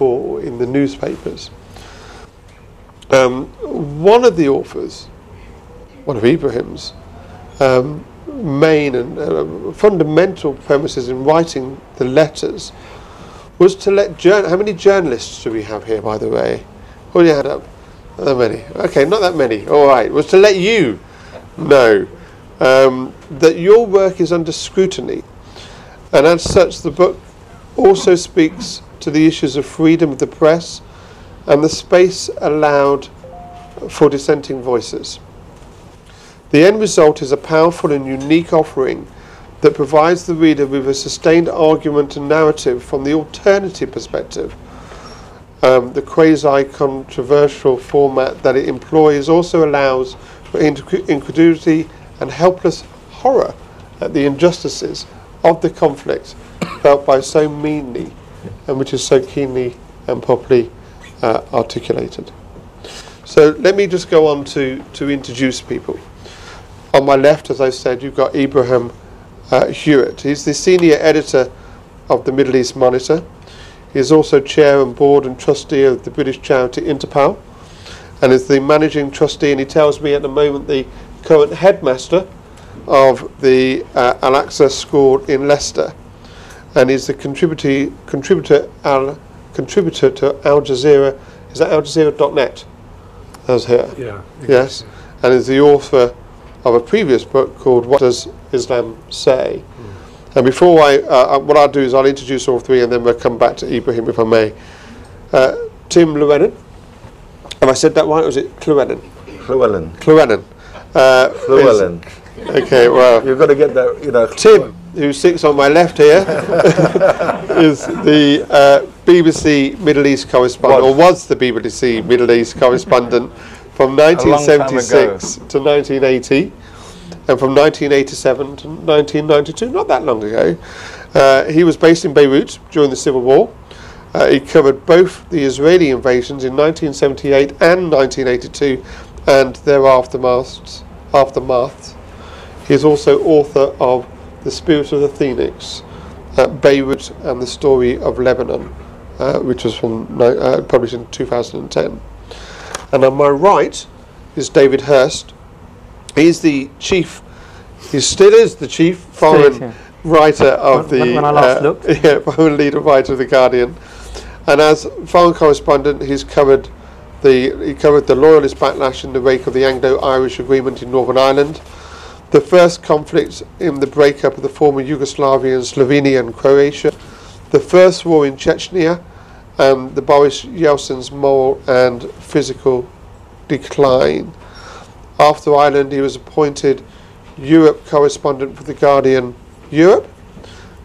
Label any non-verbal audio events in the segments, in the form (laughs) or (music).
before in the newspapers. Um, one of the authors, one of Ibrahim's um, main and uh, fundamental premises in writing the letters was to let jour- how many journalists do we have here by the way? Hold your hand up. Not that many. Okay not that many. All right. Was to let you know um, that your work is under scrutiny. And as such the book also speaks to the issues of freedom of the press and the space allowed for dissenting voices the end result is a powerful and unique offering that provides the reader with a sustained argument and narrative from the alternative perspective. Um, the quasi controversial format that it employs also allows for incredulity and helpless horror at the injustices of the conflict felt by so meanly and which is so keenly and properly uh, articulated. So let me just go on to, to introduce people. On my left, as I said, you've got Ibrahim uh, Hewitt. He's the senior editor of the Middle East Monitor. He is also chair and board and trustee of the British charity Interpal and is the managing trustee, and he tells me at the moment the current headmaster of the uh, Al Aqsa School in Leicester and is the contributor, contributor, al, contributor to Al Jazeera. Is that Al Jazeera.net? That's here. Yeah. Yes, and is the author of a previous book called What Does Islam Say? And before I, uh, what I'll do is I'll introduce all three and then we'll come back to Ibrahim if I may. Uh, Tim Llewellyn. Have I said that right or is it Llewellyn? Llewellyn. Llewellyn. Uh, Llewellyn. is- Okay, well. You've got to get that, you know. Tim, who sits on my left here, (laughs) is the uh, BBC Middle East correspondent, or was the BBC Middle East correspondent from 1976 to 1980, and from 1987 to 1992, not that long ago. Uh, he was based in Beirut during the Civil War. Uh, he covered both the Israeli invasions in 1978 and 1982 and their aftermaths. aftermaths. He is also author of The Spirit of the Phoenix, uh, Beirut and the Story of Lebanon, uh, which was from, uh, published in 2010. And on my right is David Hearst. He's the chief, he still is the chief foreign yeah. writer of When- the when I last uh, looked. (laughs) yeah, foreign leader writer of the Guardian, and as foreign correspondent, he's covered the he covered the loyalist backlash in the wake of the Anglo-Irish Agreement in Northern Ireland, the first conflict in the breakup of the former Yugoslavia and Slovenia and Croatia, the first war in Chechnya, and the Boris Yeltsin's moral and physical decline. After Ireland, he was appointed Europe correspondent for the Guardian Europe,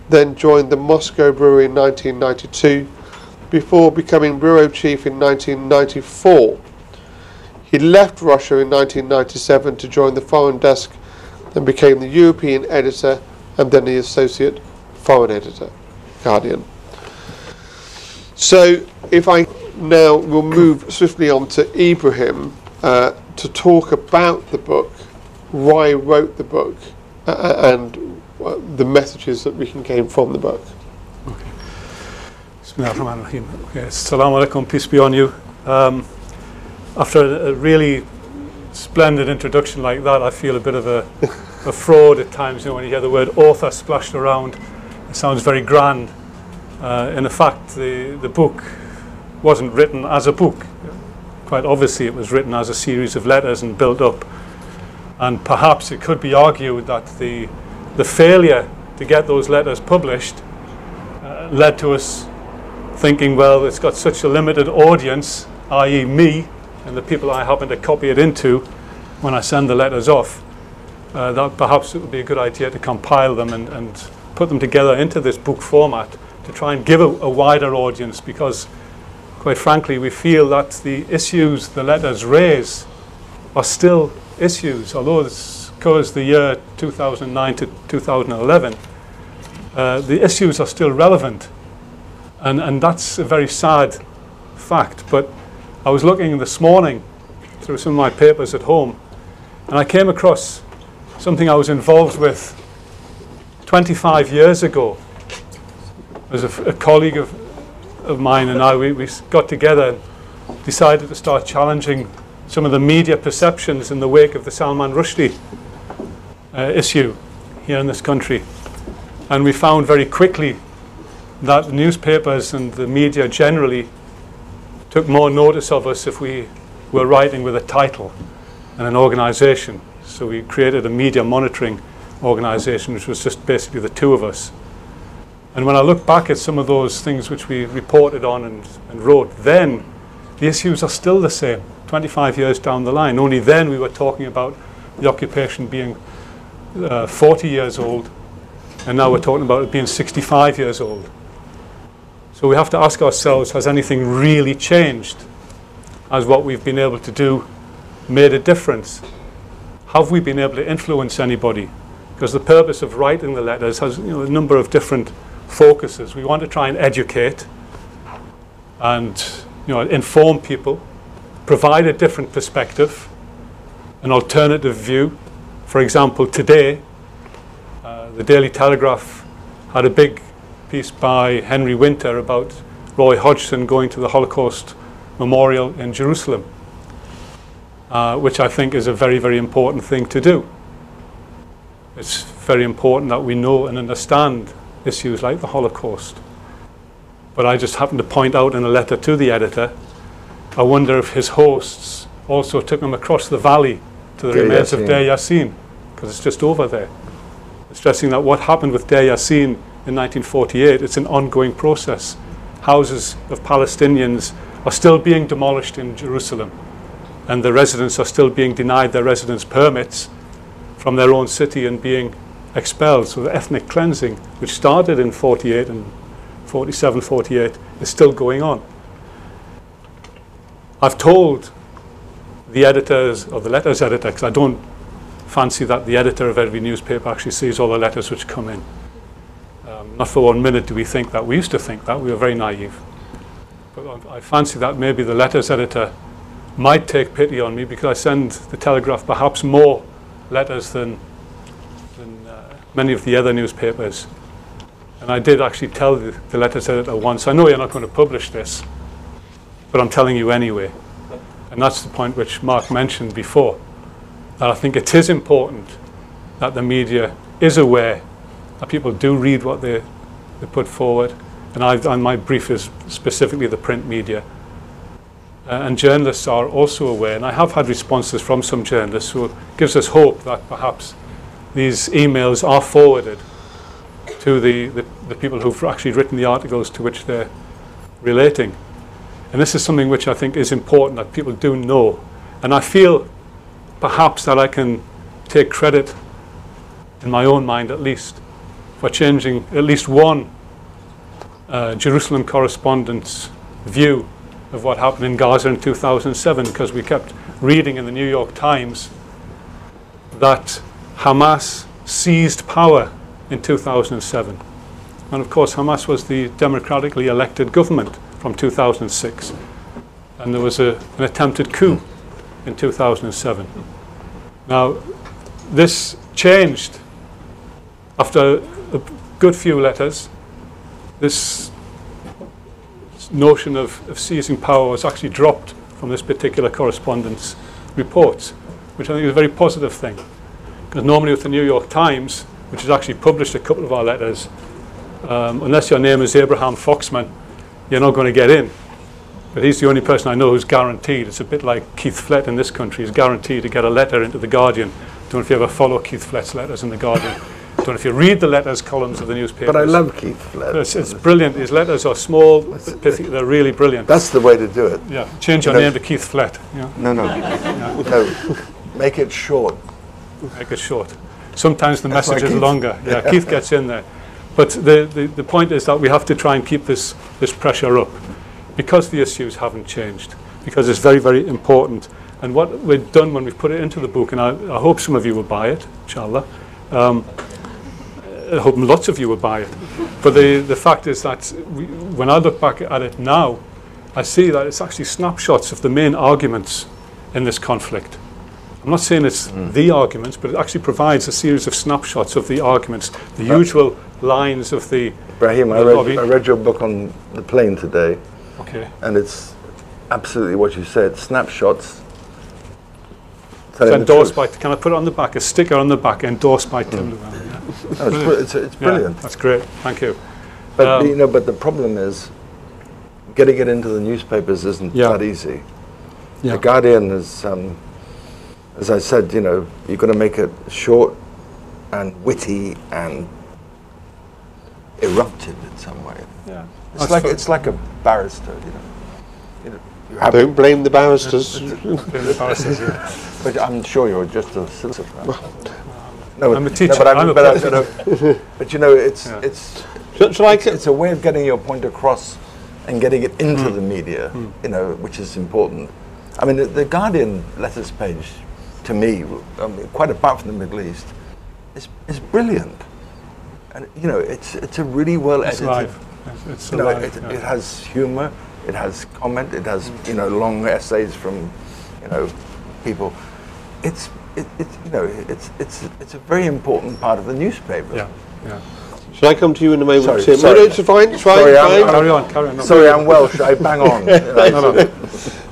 then joined the Moscow Bureau in 1992, before becoming bureau chief in 1994. He left Russia in 1997 to join the foreign desk and became the European editor and then the associate foreign editor, Guardian. So, if I now will move swiftly on to Ibrahim uh, to talk about the book, why he wrote the book, uh, and uh, the messages that we can gain from the book. Bismillahirrahmanirrahim. Okay, Assalamu alaikum, peace be on you. Um, after a really splendid introduction like that, I feel a bit of a, a fraud at times. You know, when you hear the word author splashed around, it sounds very grand. Uh, in fact, the, the book wasn't written as a book. Quite obviously, it was written as a series of letters and built up. And perhaps it could be argued that the, the failure to get those letters published uh, led to us thinking, well, it's got such a limited audience, i.e., me and the people I happen to copy it into when I send the letters off, uh, that perhaps it would be a good idea to compile them and, and put them together into this book format to try and give a, a wider audience because, quite frankly, we feel that the issues the letters raise are still issues, although this covers the year 2009 to 2011. Uh, the issues are still relevant and, and that's a very sad fact. But I was looking this morning through some of my papers at home, and I came across something I was involved with 25 years ago. As a colleague of of mine and I, we, we got together and decided to start challenging some of the media perceptions in the wake of the Salman Rushdie uh, issue here in this country. And we found very quickly that the newspapers and the media generally took more notice of us if we were writing with a title and an organization. So we created a media monitoring organization, which was just basically the two of us. And when I look back at some of those things which we reported on and, and wrote, then the issues are still the same 25 years down the line. Only then we were talking about the occupation being uh, 40 years old, and now we're talking about it being 65 years old. So we have to ask ourselves has anything really changed? Has what we've been able to do made a difference? Have we been able to influence anybody? Because the purpose of writing the letters has you know, a number of different focuses. We want to try and educate and you know, inform people, provide a different perspective, an alternative view. For example, today, uh, the Daily Telegraph had a big piece by Henry Winter about Roy Hodgson going to the Holocaust Memorial in Jerusalem, uh, which I think is a very, very important thing to do. It's very important that we know and understand issues like the Holocaust. But I just happened to point out in a letter to the editor, I wonder if his hosts also took him across the valley to the remains of Yassin. Deir Yassin, because it's just over there. Stressing that what happened with Deir Yassin in 1948, it's an ongoing process. Houses of Palestinians are still being demolished in Jerusalem, and the residents are still being denied their residence permits from their own city and being expelled. So the ethnic cleansing, which started in 48 and 47, 48, is still going on. I've told the editors, or the letters editor, because I don't fancy that the editor of every newspaper actually sees all the letters which come in. Not for one minute do we think that. We used to think that. We were very naive. But I I fancy that maybe the letters editor might take pity on me because I send the Telegraph perhaps more letters than, than uh, many of the other newspapers. And I did actually tell the, the letters editor once, I know you're not going to publish this, but I'm telling you anyway. And that's the point which Mark mentioned before, that I think it is important that the media is aware that people do read what they, they put forward. And, I, and my brief is specifically the print media. Uh, and journalists are also aware, and I have had responses from some journalists who gives us hope that perhaps these emails are forwarded to the, the, the people who've actually written the articles to which they're relating. And this is something which I think is important that people do know. And I feel perhaps that I can take credit, in my own mind at least, for changing at least one uh, Jerusalem correspondent's view of what happened in Gaza in 2007 because we kept reading in the New York Times that Hamas seized power in 2007. And of course, Hamas was the democratically elected government from 2006. And there was a, an attempted coup in 2007. Now, this changed after good few letters. This notion of, of seizing power was actually dropped from this particular correspondence reports, which I think is a very positive thing. Because normally with the New York Times, which has actually published a couple of our letters, um, unless your name is Abraham Foxman, you're not going to get in. But he's the only person I know who's guaranteed. It's a bit like Keith Flett in this country. He's guaranteed to get a letter into the Guardian. Don't know if you ever follow Keith Flett's letters in the Guardian. Don't if you read the letters columns of the newspapers. But I love Keith Flett. It's, it's brilliant. His letters are small, but pithy. They're really brilliant. That's the way to do it. Yeah, change your No. name to Keith Flett. Yeah, No, no, no. Make it short. make it short. Sometimes the That's message is Keith- longer. (laughs) Yeah, Keith gets in there. But the, the, the point is that we have to try and keep this, this pressure up because the issues haven't changed, because it's very, very important. And what we've done when we've put it into the book, and I, I hope some of you will buy it, inshallah. Um, I hope lots of you will buy it. But the, the fact is that we, when I look back at it now, I see that it's actually snapshots of the main arguments in this conflict. I'm not saying it's hmm. the arguments, but it actually provides a series of snapshots of the arguments, the usual lines of the. Brahim, I read, lobby. I read your book on the plane today, Okay. and it's absolutely what you said. Snapshots. It's telling the endorsed truth. by. Can I put it on the back? A sticker on the back, endorsed by Tim Llewellyn. Yeah. No, it's, br- it's, it's Yeah, brilliant. that's great. Thank you. But Um, you know, but the problem is getting it into the newspapers isn't Yeah. that easy. Yeah. The Guardian is, um, as I said, you know, you've got to make it short and witty and eruptive in some way. Yeah. It's That's like fine. it's like a barrister, you know. You, know, you have, Don't blame the barristers. (laughs) but I'm sure you're just a solicitor. No, I'm a no, teacher. but, I'm, I'm a but, I- but, I- but you know, it's Yeah. it's Shall, shall it's, it's a way of getting your point across and getting it into hmm. the media, hmm. you know, which is important. I mean, the, the Guardian letters page, to me, I mean, quite apart from the Middle East, is, is brilliant. And, you know, it's, it's a really well It's edited. live. It's, it's You know, it, yeah. it has humor, it has comment, it has, you know, long essays from, you know, people. It's, it, it's you know, it's, it's, it's a very important part of the newspaper. yeah. Yeah. Shall I come to you in a moment, Sorry, Tim? sorry. No, no, it's fine. It's fine. Sorry, it's I'm- Carry on. Carry on. Sorry, I'm Welsh. I bang on. you (laughs) no, no.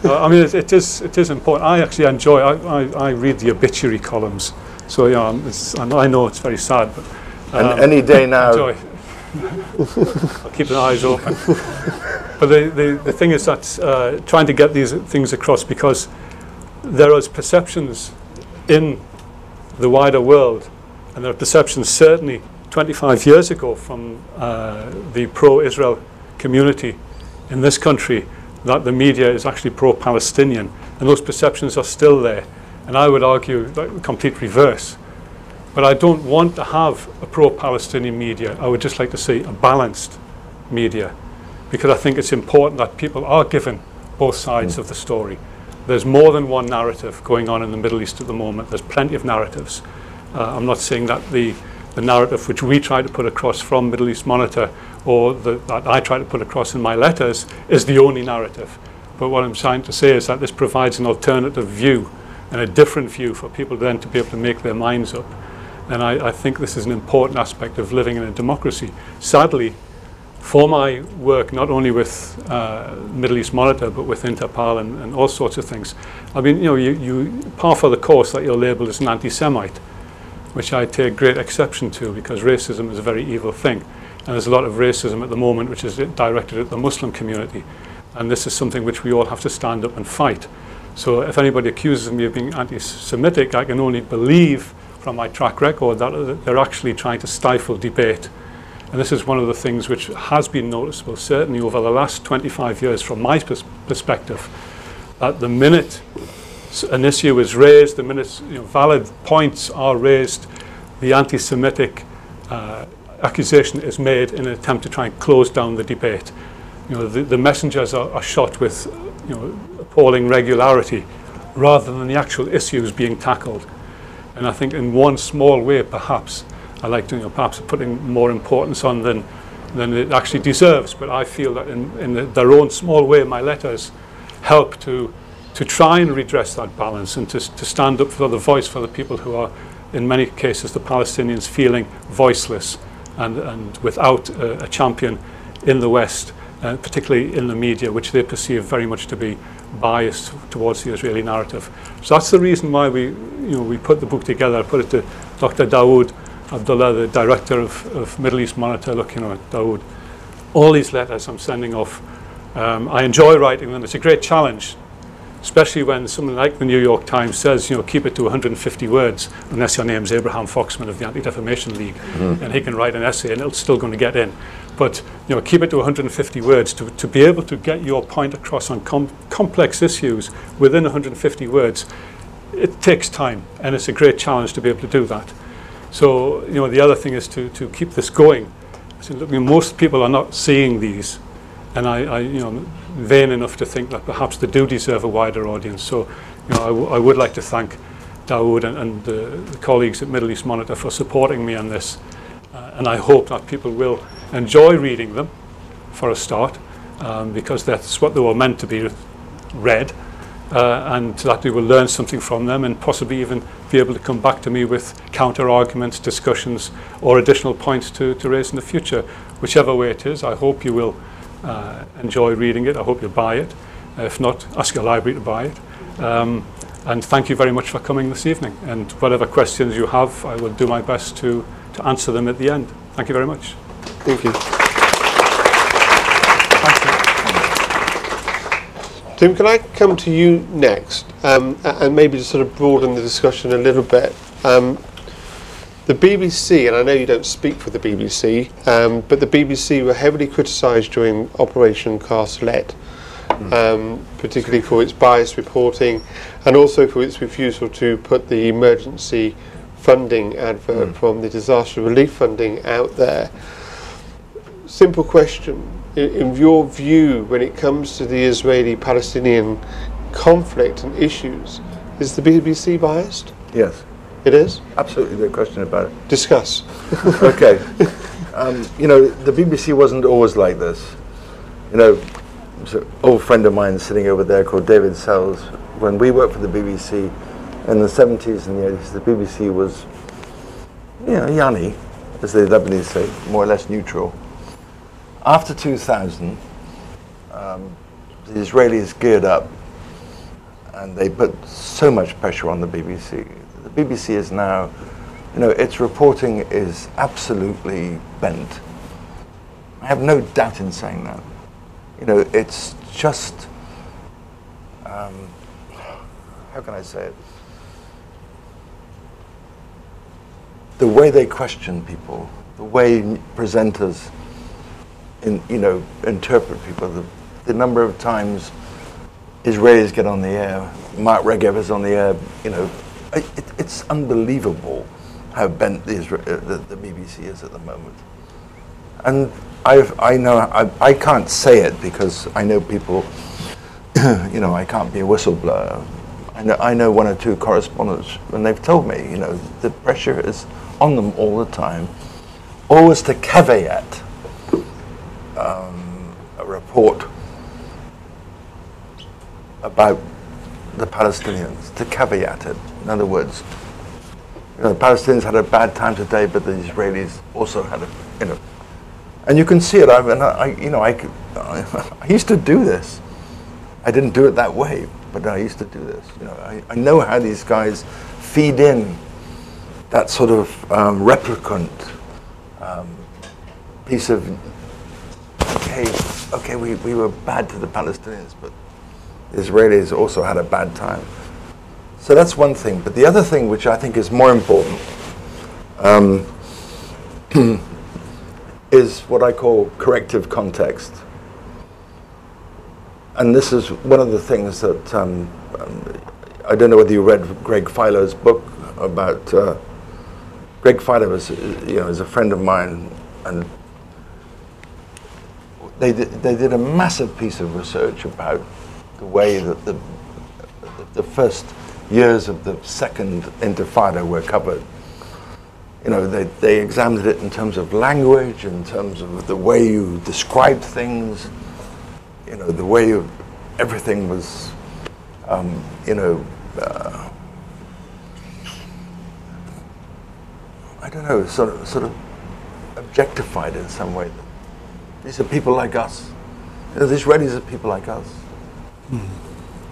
Uh, I mean, it, it is it is important. I actually enjoy. I, I, I read the obituary columns, so yeah, um, it's, and I know it's very sad, but And um, any day (laughs) now, enjoy. I'll keep the eyes open. but the, the, the thing is that uh, trying to get these things across because there is perceptions in the wider world, and there are perceptions certainly 25 years ago from uh, the pro-Israel community in this country that the media is actually pro-Palestinian, and those perceptions are still there. And I would argue the complete reverse. But I don't want to have a pro-Palestinian media. I would just like to see a balanced media, because I think it's important that people are given both sides of the story. There's more than one narrative going on in the Middle East at the moment. There's plenty of narratives. Uh, I'm not saying that the, the narrative which we try to put across from Middle East Monitor or the, that I try to put across in my letters is the only narrative. But what I'm trying to say is that this provides an alternative view and a different view for people then to be able to make their minds up. And I, I think this is an important aspect of living in a democracy. Sadly, for my work, not only with uh, Middle East Monitor, but with Interpal and, and all sorts of things. I mean, you know, you, you par for the course that you're labelled as an anti-Semite, which I take great exception to because racism is a very evil thing. And there's a lot of racism at the moment which is directed at the Muslim community. And this is something which we all have to stand up and fight. So if anybody accuses me of being anti-Semitic, I can only believe from my track record that they're actually trying to stifle debate. And this is one of the things which has been noticeable, certainly over the last 25 years from my pers- perspective, that the minute an issue is raised, the minute you know, valid points are raised, the anti-Semitic uh, accusation is made in an attempt to try and close down the debate. You know, the, the messengers are, are shot with you know, appalling regularity rather than the actual issues being tackled. And I think in one small way, perhaps, I like to, you know, perhaps putting more importance on than, than it actually deserves. But I feel that in, in the, their own small way, my letters help to, to try and redress that balance and to, to stand up for the voice for the people who are, in many cases, the Palestinians feeling voiceless and, and without a, a champion in the West, uh, particularly in the media, which they perceive very much to be biased towards the Israeli narrative. So that's the reason why we, you know, we put the book together. I put it to Dr. Dawood Abdullah, the director of, of Middle East Monitor. Look, you know, Dawood, all these letters I'm sending off, um, I enjoy writing them. It's a great challenge, especially when someone like the New York Times says, you know, keep it to 150 words, unless your name's Abraham Foxman of the Anti-Defamation League, mm-hmm. and he can write an essay and it's still going to get in. But you know, keep it to 150 words to, to be able to get your point across on com- complex issues within 150 words. It takes time, and it's a great challenge to be able to do that. So you know, the other thing is to, to keep this going. So, I mean, most people are not seeing these, and I, I you know, vain enough to think that perhaps they do deserve a wider audience. So, you know, I, would like to thank Dawood and, and the colleagues at Middle East Monitor for supporting me on this, uh, and I hope that people will enjoy reading them for a start, um, because that's what they were meant to be read. uh, and that we will learn something from them and possibly even be able to come back to me with counter arguments, discussions, or additional points to, to raise in the future. Whichever way it is, I hope you will uh, enjoy reading it. I hope you'll buy it. If not, ask your library to buy it. Um, and thank you very much for coming this evening. And whatever questions you have, I will do my best to, to answer them at the end. Thank you very much. Thank you. Tim, can I come to you next um, and maybe just sort of broaden the discussion a little bit? Um, the BBC, and I know you don't speak for the BBC, um, but the BBC were heavily criticised during Operation Cast Lead, um, particularly for its biased reporting and also for its refusal to put the emergency funding advert from the disaster relief funding out there. Simple question. In, in your view, when it comes to the Israeli Palestinian conflict and issues, is the BBC biased? Yes, It is? absolutely, no question about it. Discuss. (laughs) okay. Um, you know, the BBC wasn't always like this. You know, an old friend of mine sitting over there called David Sells. When we worked for the BBC in the 70s and the 80s, the BBC was, you know, Yanni, as the Lebanese say, more or less neutral. After 2000, um, the Israelis geared up and they put so much pressure on the BBC. BBC is now, you know, its reporting is absolutely bent. I have no doubt in saying that. You know, it's just, um, how can I say it? The way they question people, the way presenters, in, you know, interpret people, the, the number of times Israelis get on the air, Mark Regev is on the air, you know, it, it, it's unbelievable how bent the, uh, the, the BBC is at the moment. And I've, I know, I, I can't say it because I know people, (coughs) you know, I can't be a whistleblower. I know, I know one or two correspondents, and they've told me, you know, the pressure is on them all the time, always to caveat um, a report about the Palestinians, to caveat it. In other words, you know, the Palestinians had a bad time today, but the Israelis also had a, you know, and you can see it. I, and I, you know, I, (laughs) I used to do this. I didn't do it that way, but I used to do this. You know, I, I know how these guys feed in that sort of um, replicant um, piece of, okay, okay, we, we were bad to the Palestinians, but Israelis also had a bad time. So that's one thing. But the other thing, which I think is more important, um, (clears throat) is what I call corrective context. And this is one of the things that um, um, I don't know whether you read Greg Philo's book about. Uh, Greg Philo is, you know, is a friend of mine, and they did, they did a massive piece of research about the way that the the first years of the second Intifada were covered. You know, they, they examined it in terms of language, in terms of the way you described things, you know, the way you, everything was, um, you know, uh, I don't know, sort of, sort of objectified in some way. These are people like us. You know, the Israelis are people like us.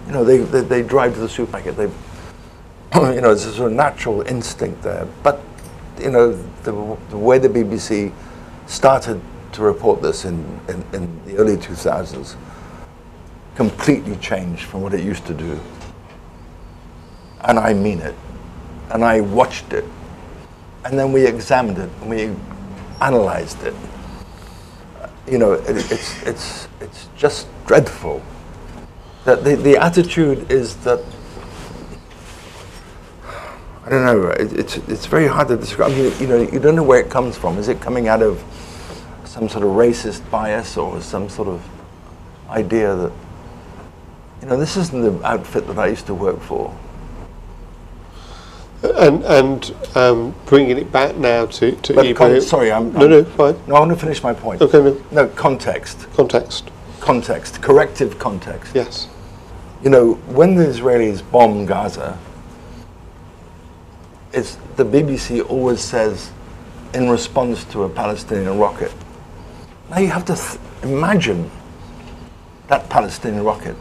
You know, they, they, they drive to the supermarket. They, (coughs) you know, it's a sort of natural instinct there. But, you know, the, the way the BBC started to report this in, in, in the early 2000s completely changed from what it used to do. And I mean it. And I watched it. And then we examined it and we analyzed it. You know, it, it's, it's, it's just dreadful that the, the attitude is that I don't know. It, it's it's very hard to describe. You, you know, you don't know where it comes from. Is it coming out of some sort of racist bias or some sort of idea that you know this isn't the outfit that I used to work for? And and um, bringing it back now to to But con- sorry, I'm, no I'm- no fine No, I want to finish my point. okay no No context, context context, corrective context. yes You know, when the Israelis bomb Gaza, it's, the BBC always says in response to a Palestinian rocket. Now you have to th- imagine that Palestinian rocket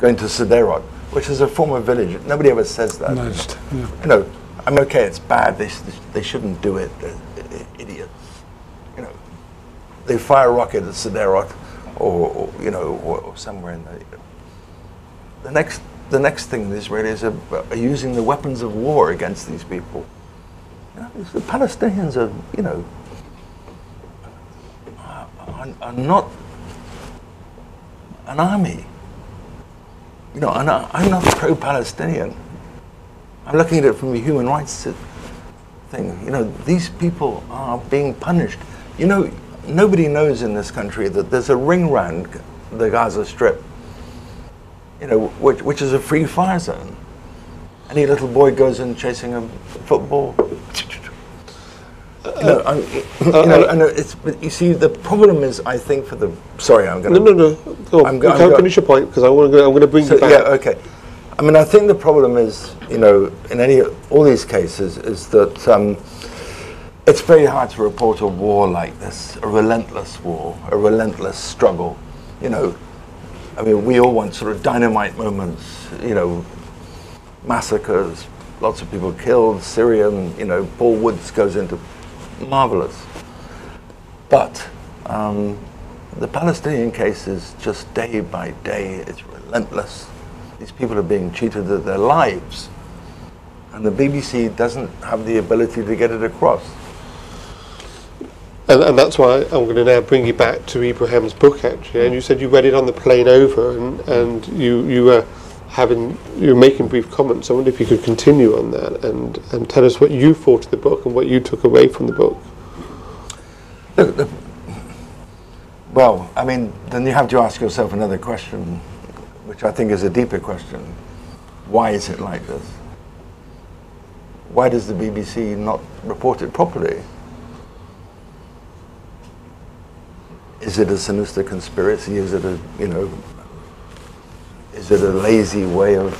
going to Sderot, which is a former village. Nobody ever says that. Managed, yeah. You know, I'm okay, it's bad, they, they shouldn't do it, they're, they're idiots. You know, they fire a rocket at Sderot or, or you know, or, or somewhere in the. The next, the next thing the Israelis are, are using the weapons of war against these people. You know, the Palestinians are, you know, are, are- not an army. You know, and I, I'm not pro-Palestinian. I'm looking at it from a human rights thing. You know, these people are being punished. You know, nobody knows in this country that there's a ring round the Gaza Strip. You know, which, which is a free fire zone. Any little boy goes in chasing a football. You know, I'm- you know, I know it's, but you see, the problem is, I think, for the. Sorry, I'm going No, to. no, no. Go. I'm you go- I'm can't go- finish your point because I want to. I'm going to bring So, you back. yeah, okay. I mean, I think the problem is, you know, in any all these cases, is that um, it's very hard to report a war like this, a relentless war, a relentless struggle. You know, I mean, we all want sort of dynamite moments. You know, massacres, lots of people killed, Syrian. You know, Paul Woods goes into marvelous, but. Um, the Palestinian case is just day by day, it's relentless. These people are being cheated of their lives. And the BBC doesn't have the ability to get it across. And, and that's why I'm going to now bring you back to Ibrahim's book, actually. And you said you read it on the plane over, and, and you you were having you were making brief comments. I wonder if you could continue on that and, and tell us what you thought of the book and what you took away from the book. Well, I mean, then you have to ask yourself another question, which I think is a deeper question. Why is it like this? Why does the BBC not report it properly? Is it a sinister conspiracy? Is it a, you know, is it a lazy way of,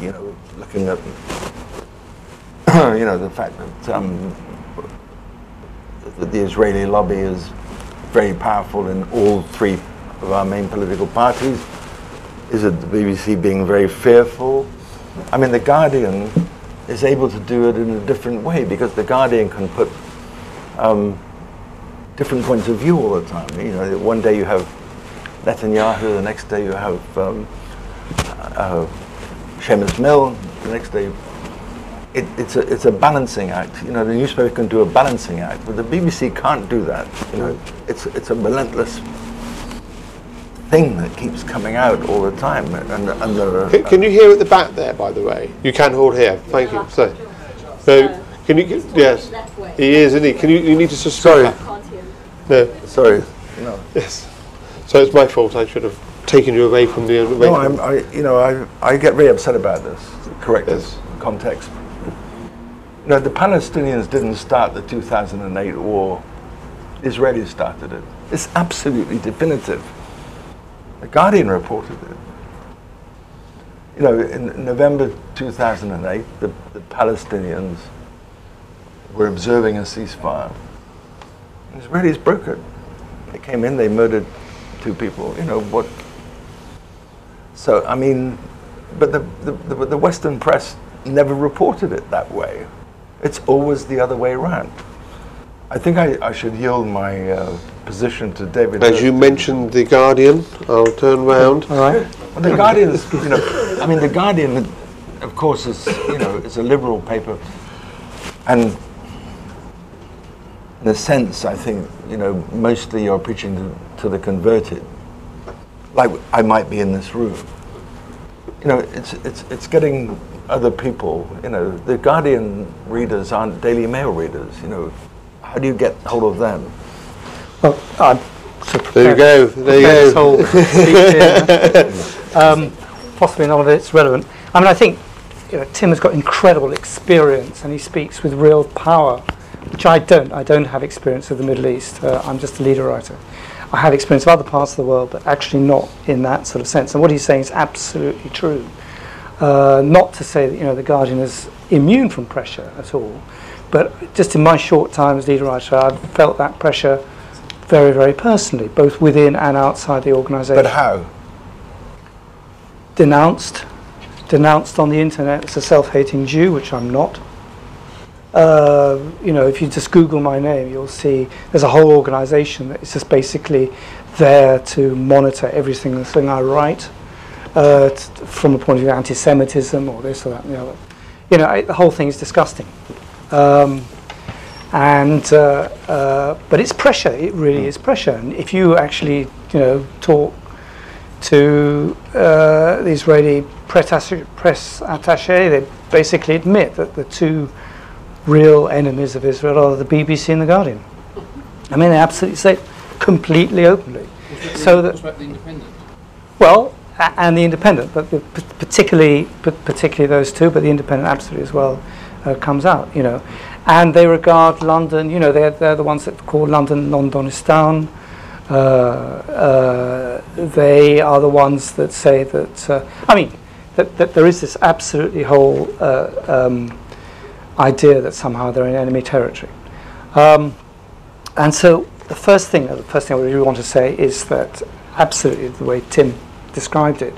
you know, looking at, (clears throat) you know, the fact that um, the Israeli lobby is very powerful in all three of our main political parties? Is it the BBC being very fearful? I mean, The Guardian is able to do it in a different way because The Guardian can put um, different points of view all the time. You know, one day you have Netanyahu, the next day you have um, uh, Seumas Milne, the next day it, it's, a, it's a balancing act. You know, the newspaper can do a balancing act, but the BBC can't do that. You know, it's, it's a relentless thing that keeps coming out all the time. And, and the, Can, can you hear at the back there, by the way? You can hold here. Thank you. So, so can you? Yes, he is, isn't he? Can you? You need to just Sorry. No. sorry, no. Yes. So it's my fault. I should have taken you away from the. Away No, I'm, I, you know, I, I get very upset about this. Correct Yes. this context. You know, the Palestinians didn't start the 2008 war. Israelis started it. It's absolutely definitive. The Guardian reported it. You know, in November 2008, the, the Palestinians were observing a ceasefire. Israelis broke it. They came in, they murdered two people. You know, what so, I mean, but the, the, the, Western press never reported it that way. It's always the other way around. I think I, I should yield my uh, position to David. As you mentioned, the Guardian. I'll turn round. All right. Well, the Guardian is, you know, I mean, the Guardian, of course, is, you know, is a liberal paper. And in a sense, I think, you know, mostly you're preaching to, to the converted, like I might be in this room. You know, it's, it's, it's getting other people, you know, the Guardian readers aren't Daily Mail readers, you know. How do you get hold of them? Well, I'm sort of There you go. There you go. whole speech here. um, possibly none of it's relevant. I mean, I think you know, Tim has got incredible experience and he speaks with real power, which I don't. I don't have experience of the Middle East. Uh, I'm just a leader writer. I have experience of other parts of the world, but actually not in that sort of sense. And what he's saying is absolutely true. Uh, not to say that you know the Guardian is immune from pressure at all, but just in my short time as leader writer, I've felt that pressure very, very personally, both within and outside the organisation. But how? denounced, denounced on the internet as a self-hating Jew, which I'm not. Uh, you know, if you just Google my name, you'll see there's a whole organisation that is just basically there to monitor every single thing I write uh, t- from a point of view of anti-Semitism or this or that and the other. You know, I, the whole thing is disgusting. Um, and uh, uh, but it's pressure. It really is pressure. And if you actually, you know, talk to uh, the Israeli press attaché, they basically admit that the two real enemies of Israel are the BBC and the Guardian. I mean, they absolutely say it completely openly. So that about the independent? well, a- and the Independent, but the, p- particularly p- particularly those two, but the Independent absolutely as well uh, comes out, you know, and they regard London, you know, they're they're the ones that call London Londonistan. Uh, uh, they are the ones that say that. Uh, I mean, that, that there is this absolutely whole uh, um, idea that somehow they're in enemy territory. Um, and so the first thing, the first thing I really want to say is that absolutely the way Tim described it,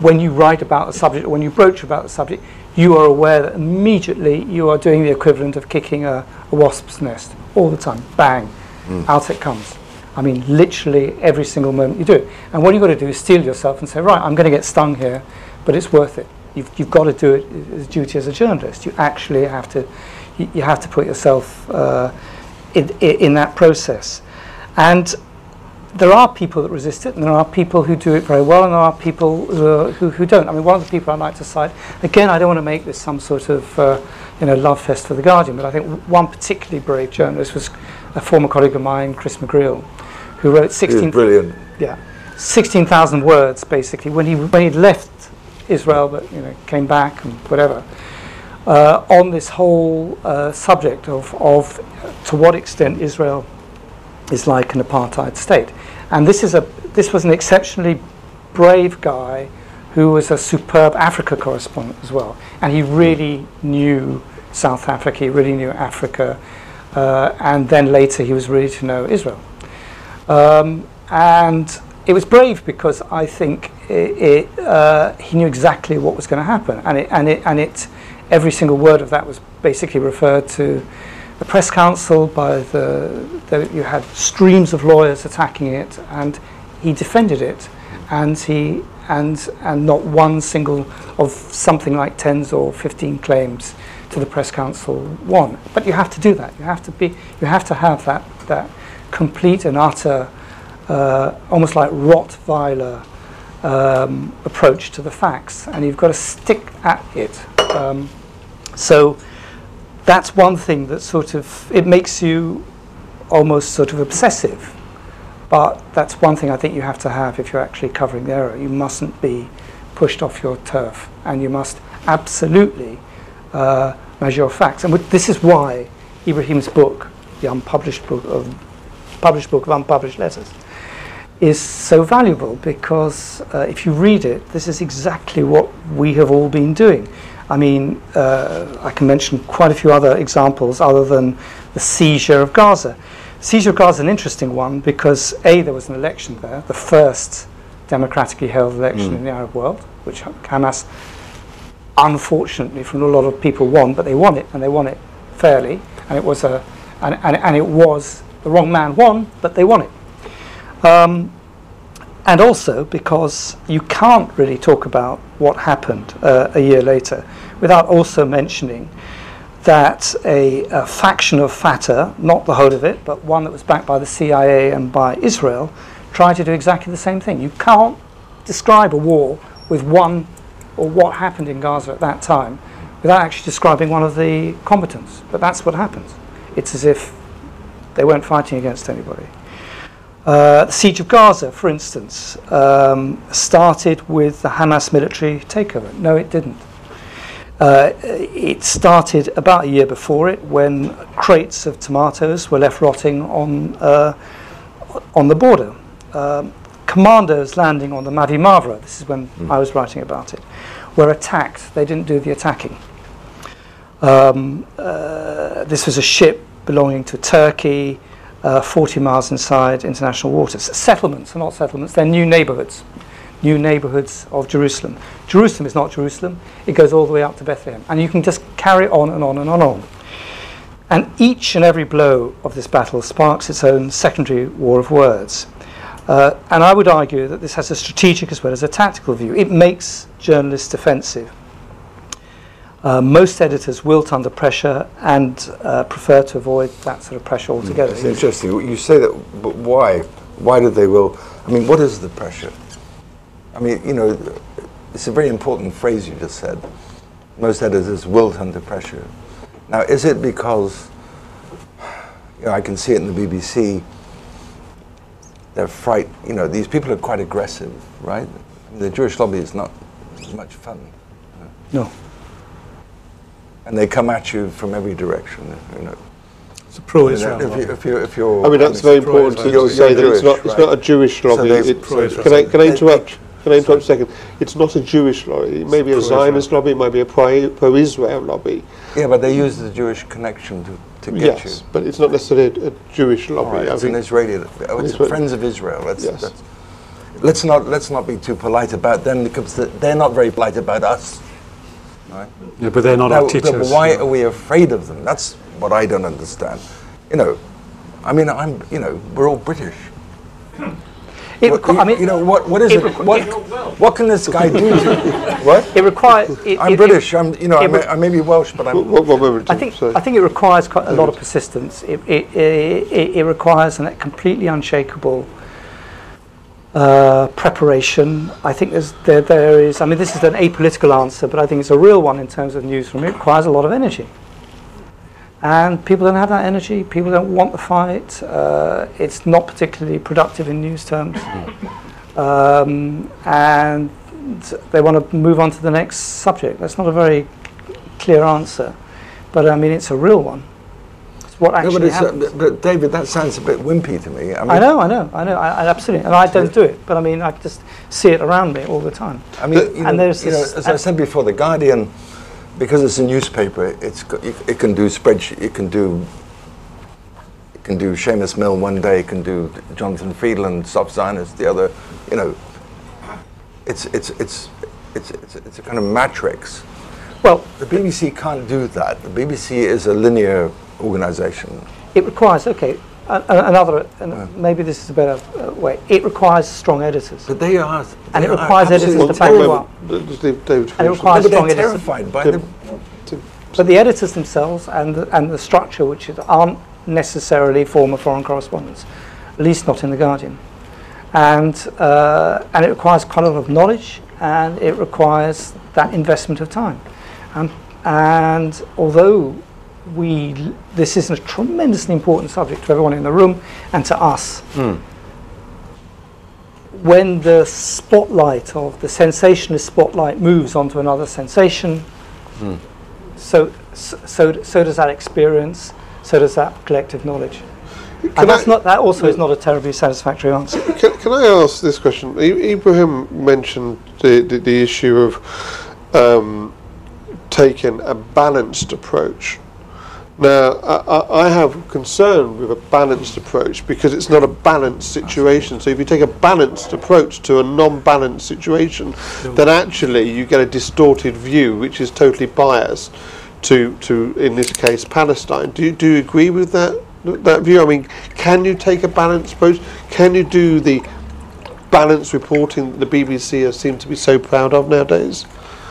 when you write about a subject or when you broach about the subject, you are aware that immediately you are doing the equivalent of kicking a, a wasp's nest all the time. Bang, out it comes. I mean, literally every single moment you do it. And what you've got to do is steel yourself and say, right, I'm going to get stung here, but it's worth it. You've, you've got to do it as duty as a journalist. You actually have to, you, you have to put yourself uh, in, in, that process. And there are people that resist it, and there are people who do it very well, and there are people uh, who, who don't. I mean, one of the people I'd like to cite, again, I don't want to make this some sort of uh, you know love fest for the Guardian, but I think one particularly brave journalist was a former colleague of mine, Chris McGreal, who wrote 16 brilliant. yeah, 16,000 words basically when he when he'd left Israel, but you know came back and whatever, uh, on this whole uh, subject of of to what extent Israel is like an apartheid state, and this is a this was an exceptionally brave guy who was a superb Africa correspondent as well, and he really knew South Africa, he really knew Africa, uh, and then later he was ready to know Israel. Um, and it was brave because I think it, it, uh, he knew exactly what was going to happen, and it, and it, and it, every single word of that was basically referred to the press council. By the, the you had streams of lawyers attacking it, and he defended it, and he and and not one single of something like tens or fifteen claims to the press council won. But you have to do that. You have to be. You have to have that that complete and utter, uh, almost like Rottweiler um, approach to the facts, and you've got to stick at it. Um, so that's one thing that sort of it makes you almost sort of obsessive. But that's one thing I think you have to have if you're actually covering the error. You mustn't be pushed off your turf, and you must absolutely uh, measure your facts. And this is why Ibrahim's book, the unpublished book of published book of unpublished letters, is so valuable because uh, if you read it, this is exactly what we have all been doing. I mean, uh, I can mention quite a few other examples other than the seizure of Gaza. Seizure of Gaza is an interesting one because A, there was an election there, the first democratically held election in the Arab world, which Hamas, unfortunately, from a lot of people won, but they won it and they won it fairly, and it was a, and, and, and it was the wrong man won, but they won it. Um, and also because you can't really talk about what happened uh, a year later without also mentioning that a, a faction of Fatah, not the whole of it, but one that was backed by the CIA and by Israel, tried to do exactly the same thing. You can't describe a war with one or what happened in Gaza at that time without actually describing one of the combatants. But that's what happens. It's as if they weren't fighting against anybody. Uh, the siege of Gaza, for instance, um, started with the Hamas military takeover. No, it didn't. Uh, it started about a year before it when crates of tomatoes were left rotting on, uh, on the border. Um, commandos landing on the Mavi Marmara, this is when I was writing about it, were attacked. They didn't do the attacking. Um, uh, this was a ship belonging to Turkey, uh, 40 miles inside international waters. Settlements are not settlements, they're new neighborhoods. New neighborhoods of Jerusalem. Jerusalem is not Jerusalem, it goes all the way up to Bethlehem. And you can just carry on and on and on and on. And each and every blow of this battle sparks its own secondary war of words. Uh, and I would argue that this has a strategic as well as a tactical view. It makes journalists defensive. Uh, most editors wilt under pressure and uh, prefer to avoid that sort of pressure altogether. It's interesting. You say that, but why? Why do they will? I mean, what is the pressure? I mean, you know, it's a very important phrase you just said. Most editors wilt under pressure. Now, is it because, you know, I can see it in the BBC, they're fright, you know, these people are quite aggressive, right? The Jewish lobby is not much fun. No. And they come at you from every direction, you know. It's a You know, pro-Israel. if, you, if, you, if you're, I mean, that's very important to, you're- to say you're that it's not Jewish, it's not a Jewish lobby. they- it's, Pro-Israel. can I can I They- interrupt? Can I interrupt a second? It's not a Jewish lobby. It may be a. Zionist lobby. It might be a pro- pro-Israel lobby. yeah, but they use the Jewish connection to, to get Yes, you. but it's not necessarily a, a Jewish lobby. All right, I it's an think Israeli. Oh, it's Israel- Friends of Israel. Let's, Yes. let's, let's not let's not be too polite about them because they're not very polite about us. Right? Yeah, but they're not Now, our teachers. but why you are we afraid of them? That's what I don't understand. You know, I mean, I'm you know, we're all British. It What- you, I mean, you know what? What is it it? what, what can this guy do? (laughs) What? it requires. It, I'm it- British. I'm you know I it may, I may be Welsh, but I'm. what, what were we I think sorry. I think it requires quite a lot of persistence. It it, it, it requires a completely unshakable uh, preparation. I think there's there there is. I mean, this is an apolitical answer, but I think it's a real one in terms of newsroom. It requires a lot of energy, and people don't have that energy. People don't want the fight. Uh, it's not particularly productive in news terms, um, and they want to move on to the next subject. That's not a very clear answer, but I mean it's a real one. It's what No, actually but, it's, uh, but, but David, that sounds a bit wimpy to me. I, mean, I know, I know, I know, I, I absolutely, and I don't do it, but I mean I just see it around me all the time. I mean, you know, And there's you know, as I said before, the Guardian, because it's a newspaper, it's it, it can do spreadsheet, it can do, it can do Seumas Milne one day, it can do Jonathan Freedland, soft Zionist the other. You know, it's it's it's it's it's, it's a kind of matrix. Well, The BBC can't do that. The BBC is a linear organisation. it requires okay. a- a- Another, and maybe this is a better uh, way. It requires strong editors, But they are. And they it are requires editors absolutely to back you up. Well, David And it finish. requires But strong editors. terrified by To- the. to- But the editors themselves and the, and the structure, which is, aren't necessarily former foreign correspondents, at least not in the Guardian, and uh, and it requires quite a lot of knowledge, and it requires that investment of time, um, and although we this is a tremendously important subject to everyone in the room and to us. Hmm. When the spotlight of the sensationalist spotlight moves onto another sensation, hmm. so, so, so so does that experience, so does that collective knowledge. Can and that's I- not, that also is mm. not a terribly satisfactory answer. Can, can I ask this question? I- Ibrahim mentioned the, the, the issue of um, taking a balanced approach. Now, I, I have concern with a balanced approach because it's not a balanced situation. So, if you take a balanced approach to a non-balanced situation, then actually you get a distorted view, which is totally biased to, to in this case, Palestine. Do you, do you agree with that that view? I mean, can you take a balanced approach? Can you do the balanced reporting that the BBC seem to be so proud of nowadays?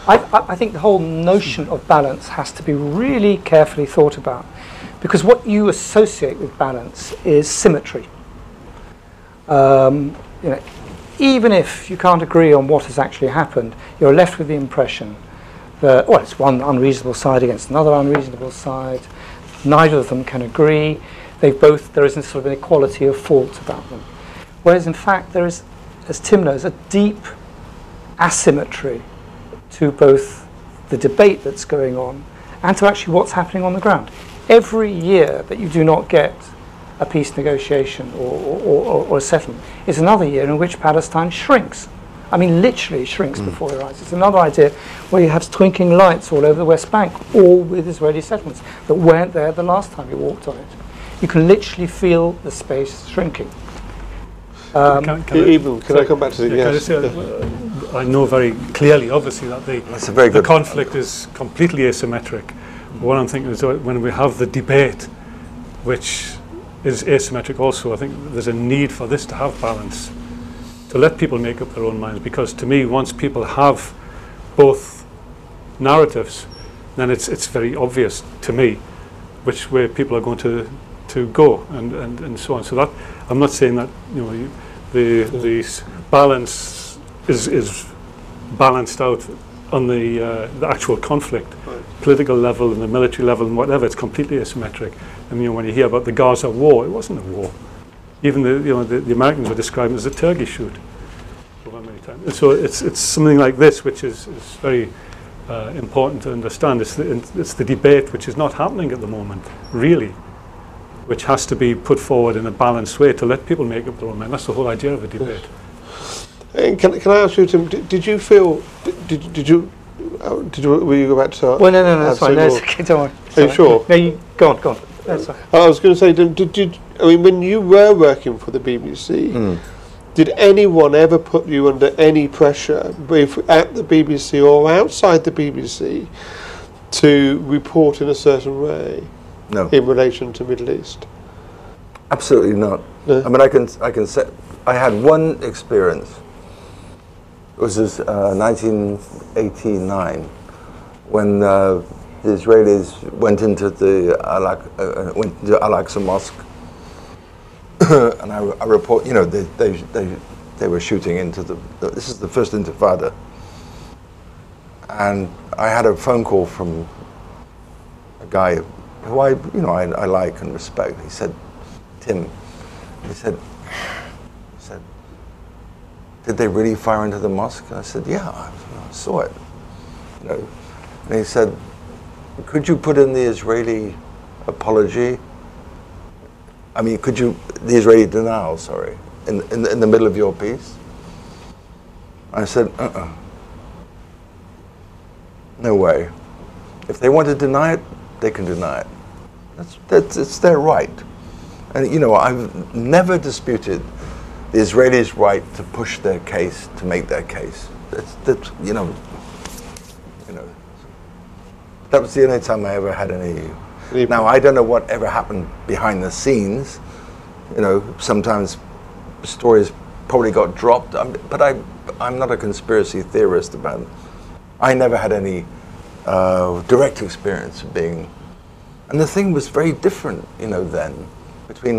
I, I, think the whole notion of balance has to be really carefully thought about because what you associate with balance is symmetry. Um, you know, even if you can't agree on what has actually happened, you're left with the impression that, well, it's one unreasonable side against another unreasonable side. Neither of them can agree. They both, there isn't sort of an equality of fault about them. Whereas in fact, there is, as Tim knows, a deep asymmetry to both the debate that's going on and to actually what's happening on the ground. Every year that you do not get a peace negotiation or, or, or, or a settlement. is another year in which Palestine shrinks. I mean, literally shrinks before your eyes. It's another idea where you have twinkling lights all over the West Bank, all with Israeli settlements that weren't there the last time you walked on it. You can literally feel the space shrinking. Um, Can- can I- Even can I come back to the yeah, can I yes? I know very clearly, obviously, that the, That's a very the good conflict is completely asymmetric. What I'm thinking is that when we have the debate, which is asymmetric also, I think there's a need for this to have balance, to let people make up their own minds. Because to me, once people have both narratives, then it's, it's very obvious to me which way people are going to, to go and, and, and so on. So that I'm not saying that you know the the balance is is balanced out on the uh, the actual conflict, Right. political level and the military level and whatever. It's completely asymmetric. And you know when you hear about the Gaza war, it wasn't a war. Even the you know the, the Americans were describing it as a turkey shoot. many times. And so it's it's something like this which is, is very uh, important to understand. It's the, it's the debate which is not happening at the moment, really, which has to be put forward in a balanced way to let people make up their own mind. That's the whole idea of a debate. And can, can I ask you, Tim? Did, did you feel? Did, did, did you? uh, Did you? Were you about to start? well, no, no, no, that's fine. No, okay, don't worry. Are you sure? No, you, go on, go on. That's fine. I was going to say, did, did, did I mean when you were working for the BBC? Mm. Did anyone ever put you under any pressure, if at the BBC or outside the BBC, to report in a certain way No, in relation to Middle East? absolutely not. No. I mean, I can, I can say, I had one experience. It was uh, 1989 when uh, the Israelis went into the Al, uh, went to Al Aqsa Mosque, (coughs) and I, I report, you know, they, they, they, they were shooting into the. This is the first Intifada, and I had a phone call from a guy who I, you know, I, I like and respect. He said, Tim, he said, did they really fire into the mosque? I said, yeah, I, I saw it. You know, and he said, could you put in the Israeli apology? I mean, could you, the Israeli denial, sorry, in, in, in the middle of your piece? I said, uh-uh. No way. If they want to deny it, they can deny it. That's, that's it's their right. And you know, I've never disputed the Israelis' right to push their case, to make their case. That's, that's you know, you know. That was the only time I ever had any. Now I don't know what ever happened behind the scenes. You know, sometimes stories probably got dropped, um, but I, I'm not a conspiracy theorist about it. I never had any uh, direct experience of being, and the thing was very different, you know, then between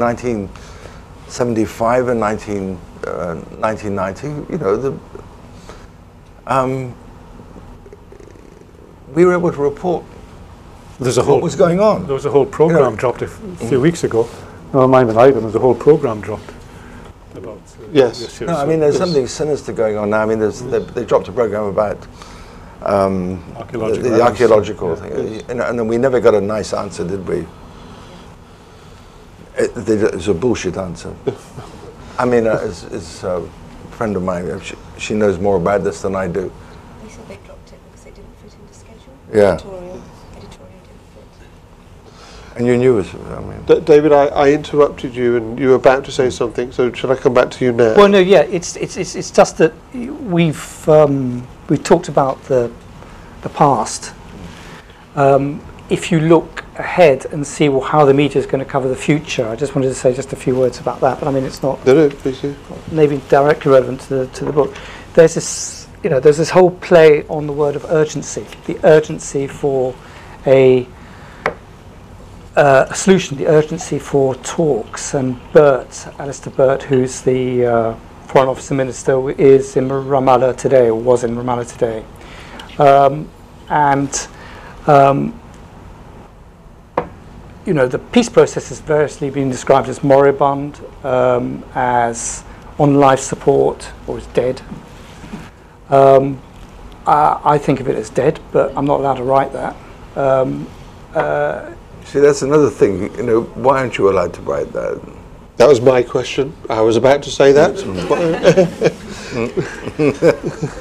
1975 and 19, uh, 1990. You know, the um, we were able to report There's a whole, what whole was going on. there was a whole program Yeah. dropped a f- few weeks ago. No, mind an item. There's a whole program dropped about uh, Yes. No, I mean, there's Yes. something sinister going on now. I mean, there's, they, they dropped a program about um, the, Archaeological the evidence. archaeological Yeah. thing, and, and then we never got a nice answer, did we? It, they- it was a bullshit answer. (laughs) I mean, uh, it's, it's a friend of mine. uh, She, she knows more about this than I do. They said they dropped it because it didn't fit into schedule. Yeah. Editorial, editorial didn't fit. And you knew it. I mean, D- David, I, I interrupted you, and you were about to say something. So should I come back to you now? Well, no, yeah, it's it's it's, it's just that we've um, we've talked about the the past. Um, if you look ahead and see well, how the media is going to cover the future, I just wanted to say just a few words about that. But I mean, it's not no, no, please maybe directly relevant to the to the book. There's this, you know, there's this whole play on the word of urgency, the urgency for a uh, a solution, the urgency for talks. And Burt, Alistair Burt, who's the uh, Foreign Office Minister, is in Ramallah today, or was in Ramallah today. Um, and, um, you know, the peace process has variously been described as moribund, um, as on life support, or as dead. Um, I, I think of it as dead, but I'm not allowed to write that. Um, uh, See, that's another thing. You know, why aren't you allowed to write that? That was my question. I was about to say that.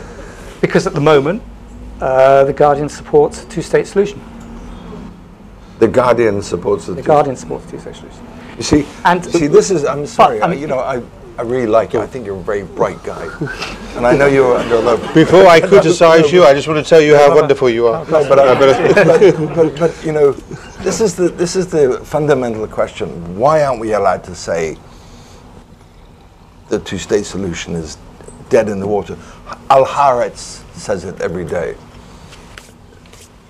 (laughs) (laughs) Because at the moment, uh, the Guardian supports a two-state solution. The Guardian supports the. The two- Guardian supports a two-state solution. You see, And- see, this is. I'm sorry. I I mean- you know, I, I really like you. I think you're a very bright guy, (laughs) and I know you're under a lot. of- Before I (laughs) criticise you, I just want to tell you how wonderful you are. No, but, I, but, (laughs) but, but, you know, this is the this is the fundamental question. Why aren't we allowed to say the two-state solution is dead in the water? Al Haaretz says it every day.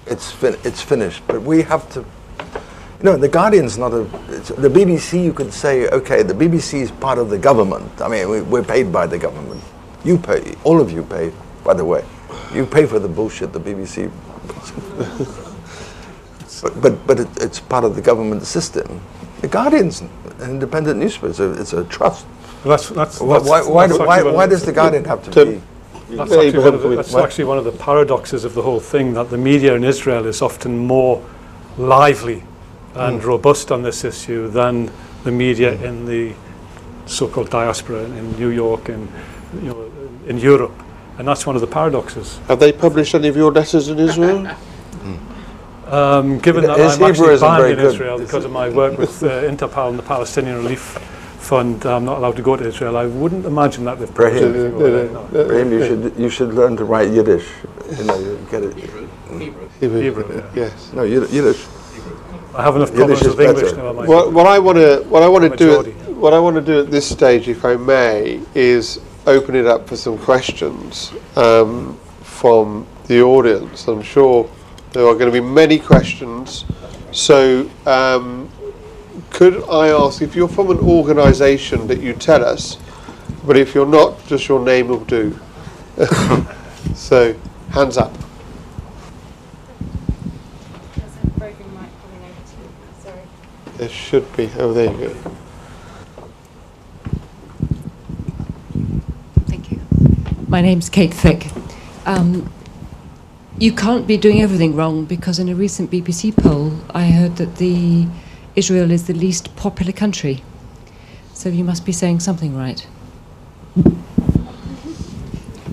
It's fin- it's finished, but we have to. You know, the Guardian's not a. It's, the BBC, you could say, okay, the BBC is part of the government. I mean, we, we're paid by the government. You pay, all of you pay, by the way. You pay for the bullshit the BBC. (laughs) but but, but it, it's part of the government system. The Guardian's an independent newspaper. It's a, it's a trust. That's, that's, Why, that's, why, why, that's do- why, why does the- the Guardian have to To- be? That's, actually one, of the, that's actually one of the paradoxes of the whole thing that the media in Israel is often more lively and Hmm. robust on this issue than the media in the so-called diaspora in, in New York and you know, in Europe. And that's one of the paradoxes. Have they published any of your letters in Israel? (laughs) Um, given that I'm Hebrew actually banned very in good. Israel because of my work with uh, Interpal and the Palestinian Relief Fund, I'm not allowed to go to Israel. I wouldn't imagine that they've Brahim. published anything over no. Brahim, you should you should learn to write Yiddish. You know, you get it. Hebrew, yeah. Yes. No, Yiddish. I have enough Yiddish problems is with English better. now. What, what I want to what I want to do Majority. what I want to do at this stage, if I may, is open it up for some questions um, from the audience. I'm sure there are going to be many questions. So, um, could I ask if you're from an organisation that you tell us, but if you're not, just your name will do. (laughs) so, hands up. There's a roving mic coming over to you. Sorry. There should be. Oh, there you go. Thank you. My name's Kate Thick. Um, you can't be doing everything wrong because in a recent BBC poll, I heard that the Israel is the least popular country. So you must be saying something right.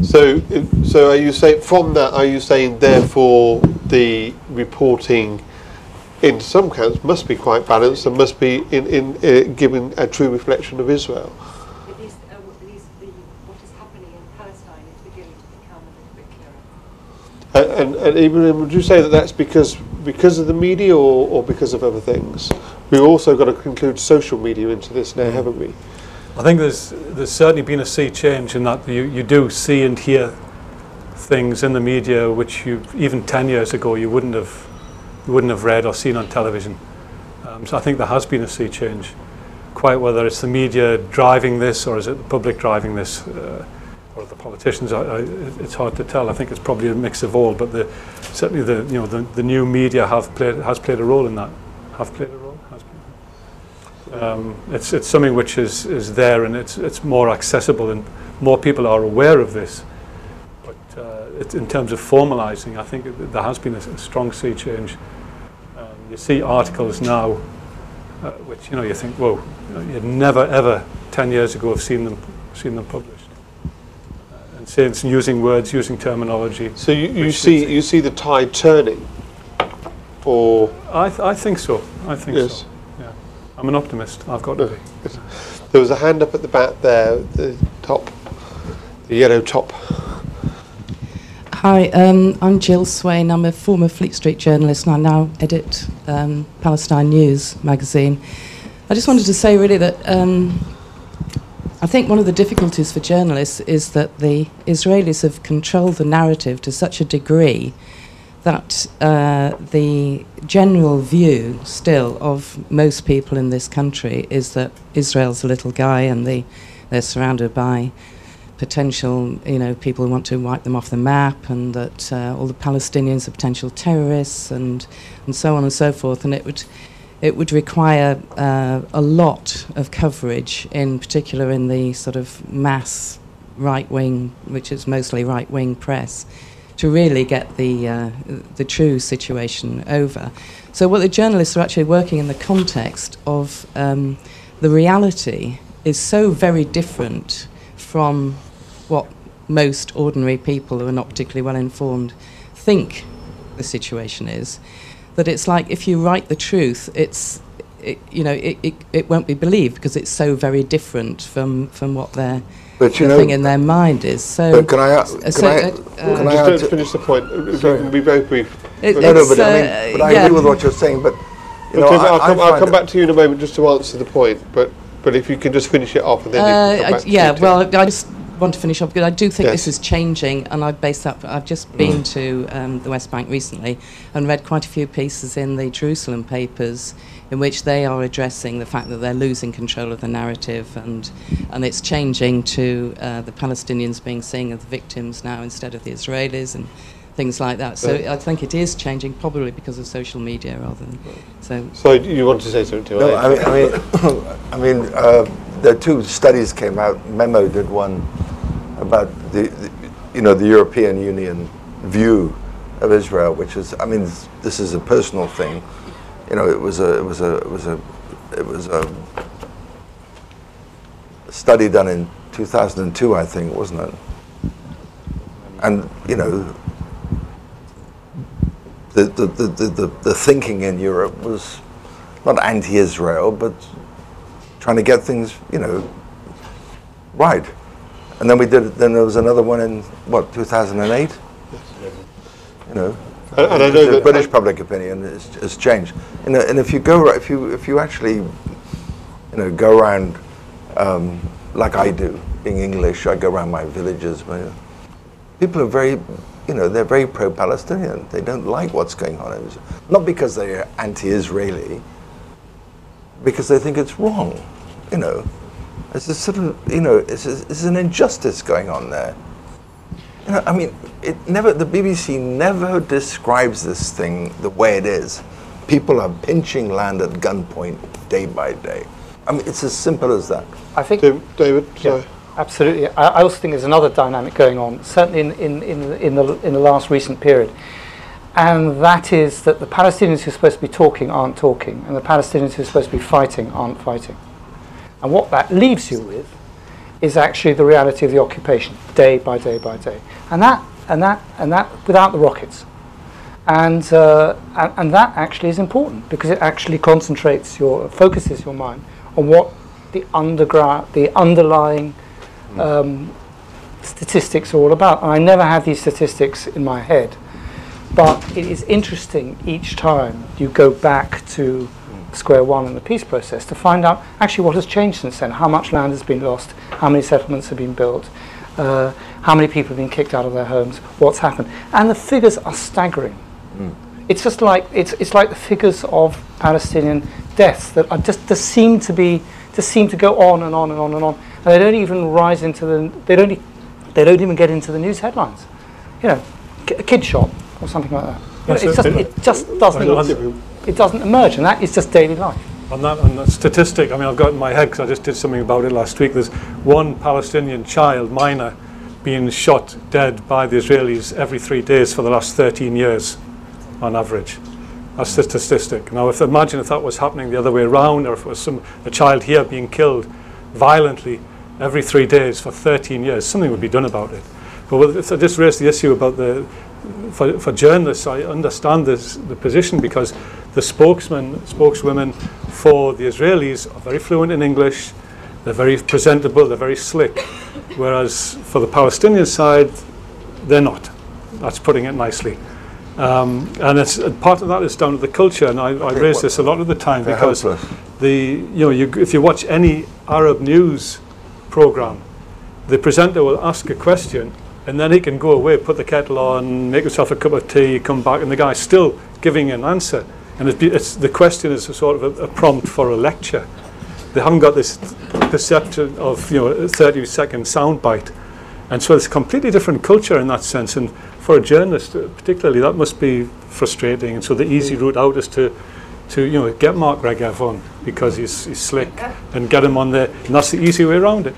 So, uh, so are you saying from that? Are you saying therefore the reporting, in some counts, must be quite balanced and must be in in uh, giving a true reflection of Israel? At least, at least what is happening in Palestine is beginning to become a little bit clearer. And, and, and Ibrahim, would you say that that's because because of the media or, or because of other things? We've also got to include social media into this now, haven't we? I think there's there's certainly been a sea change in that you, you do see and hear things in the media which you even ten years ago you wouldn't have you wouldn't have read or seen on television. Um, so I think there has been a sea change. Quite whether it's the media driving this or is it the public driving this, uh, or the politicians, I, I, it's hard to tell. I think it's probably a mix of all. But the, certainly the you know the, the new media have played has played a role in that. Have played a role. Has played. Um, it's it's something which is, is there and it's it's more accessible and more people are aware of this. But uh, it, in terms of formalising, I think it- there has been a strong sea change. Um, you see articles now, uh, which you know you think, whoa, you know, you'd never ever ten years ago have seen them seen them published. And using words, using terminology. So you, you see you see the tide turning, or I th- I think so. I think Yes. so. Yeah, I'm an optimist. I've got to be. there was a hand up at the back there, the top, the yellow top. Hi, um, I'm Jill Swain. I'm a former Fleet Street journalist and I now edit um, Palestine News magazine. I just wanted to say really that um, I think one of the difficulties for journalists is that the Israelis have controlled the narrative to such a degree that uh, the general view still of most people in this country is that Israel's a little guy and the, they're surrounded by potential, you know, people who want to wipe them off the map, and that uh, all the Palestinians are potential terrorists, and and so on and so forth. And it would it would require uh, a lot of coverage, in particular in the sort of mass right wing, which is mostly right wing press, to really get the uh, the true situation over. So what the journalists are actually working in the context of um, the reality is so very different from what most ordinary people who are not particularly well informed think the situation is. That it's like if you write the truth, it's it, you know it, it, it won't be believed because it's so very different from from what they're But you the know, thing in their mind is. So but can I, uh, can so, I, uh, can I Just add don't to- finish the point. If you Sorry. be very brief. it- no, no, it's, but I uh, mean, but I yeah. agree with what you're saying. But you know, David, I, I'll, come, I I'll come back to you in a moment just to answer the point, but but if you can just finish it off and then you Uh, can come I- back to yeah, well, I just want to finish off because I do think Yes. this is changing, and I've based that. I've just been to um, the West Bank recently and read quite a few pieces in the Jerusalem papers in which they are addressing the fact that they're losing control of the narrative, and and it's changing to uh, the Palestinians being seen as the victims now instead of the Israelis and things like that. So Yeah. I think it is changing, probably because of social media rather than so. So you want to say something to No, I mean, I mean, (coughs) I mean, uh, the two studies came out. Memo did one about the, the, you know, the European Union view of Israel, which is, I mean, this is a personal thing. You know, it was a, it was a, it was a, it was a study done in 2002, I think, wasn't it? And you know, the the, the, the, the, thinking in Europe was not anti-Israel, but trying to get things, you know, right. And then we did. Then there was another one in what 2008. You know, And- and I know the British public opinion has, has changed. And, and if you go, if you if you actually, you know, go around um, like I do, being English, I go around my villages. My, people are very, you know, they're very pro-Palestinian. They don't like what's going on. in Israel. Not because they're anti-Israeli, because they think it's wrong. You know, it's a sort of, you know, it's, a, it's an injustice going on there. You know, I mean, it never. The BBC never describes this thing the way it is. People are pinching land at gunpoint day by day. I mean, it's as simple as that. I think David, David Yeah, sorry. Absolutely. I, I also think there's another dynamic going on, certainly in, in, in, the, in, the, in the last recent period. And that is that the Palestinians who are supposed to be talking aren't talking, and the Palestinians who are supposed to be fighting aren't fighting. And what that leaves you with is actually the reality of the occupation, day by day by day. And that, and that, and that without the rockets. And, uh, and, and that actually is important because it actually concentrates your, focuses your mind on what the underground, the underlying um, statistics are all about. And I never have these statistics in my head, but it is interesting each time you go back to square one in the peace process to find out actually what has changed since then, how much land has been lost, how many settlements have been built, uh, how many people have been kicked out of their homes, what's happened. And the figures are staggering. It's just like it's, it's like the figures of Palestinian deaths that are just, just seem to be just seem to go on and on and on and on, and they don't even rise into the they don't e- they don't even get into the news headlines. You know, a kid shot or something like that. You know, Yes, just, it- just doesn't it doesn't emerge, and that is just daily life. On that, on that statistic, I mean, I've got in my head because I just did something about it last week. There's one Palestinian child, minor, being shot dead by the Israelis every three days for the last 13 years, on average. That's the statistic. Now, if imagine if that was happening the other way around, or if it was some a child here being killed violently every three days for 13 years, something would be done about it. But I just raised the issue about the for, for journalists, I understand this, the position because the spokesmen, spokeswomen for the Israelis are very fluent in English, they're very presentable, they're very slick, whereas for the Palestinian side, they're not. That's putting it nicely. Um, and it's, and part of that is down to the culture, and I, I raise this a lot of the time because the you know you, if you watch any Arab news program, the presenter will ask a question and then he can go away, put the kettle on, make himself a cup of tea, come back, and the guy's still giving an answer. And it's, it's, the question is a sort of a, a prompt for a lecture. They haven't got this perception of you know a 30 second soundbite. And so it's a completely different culture in that sense. And for a journalist, uh, particularly, that must be frustrating. And so the easy route out is to, to you know, get Mark Regev on because he's, he's slick and get him on there. And that's the easy way around it.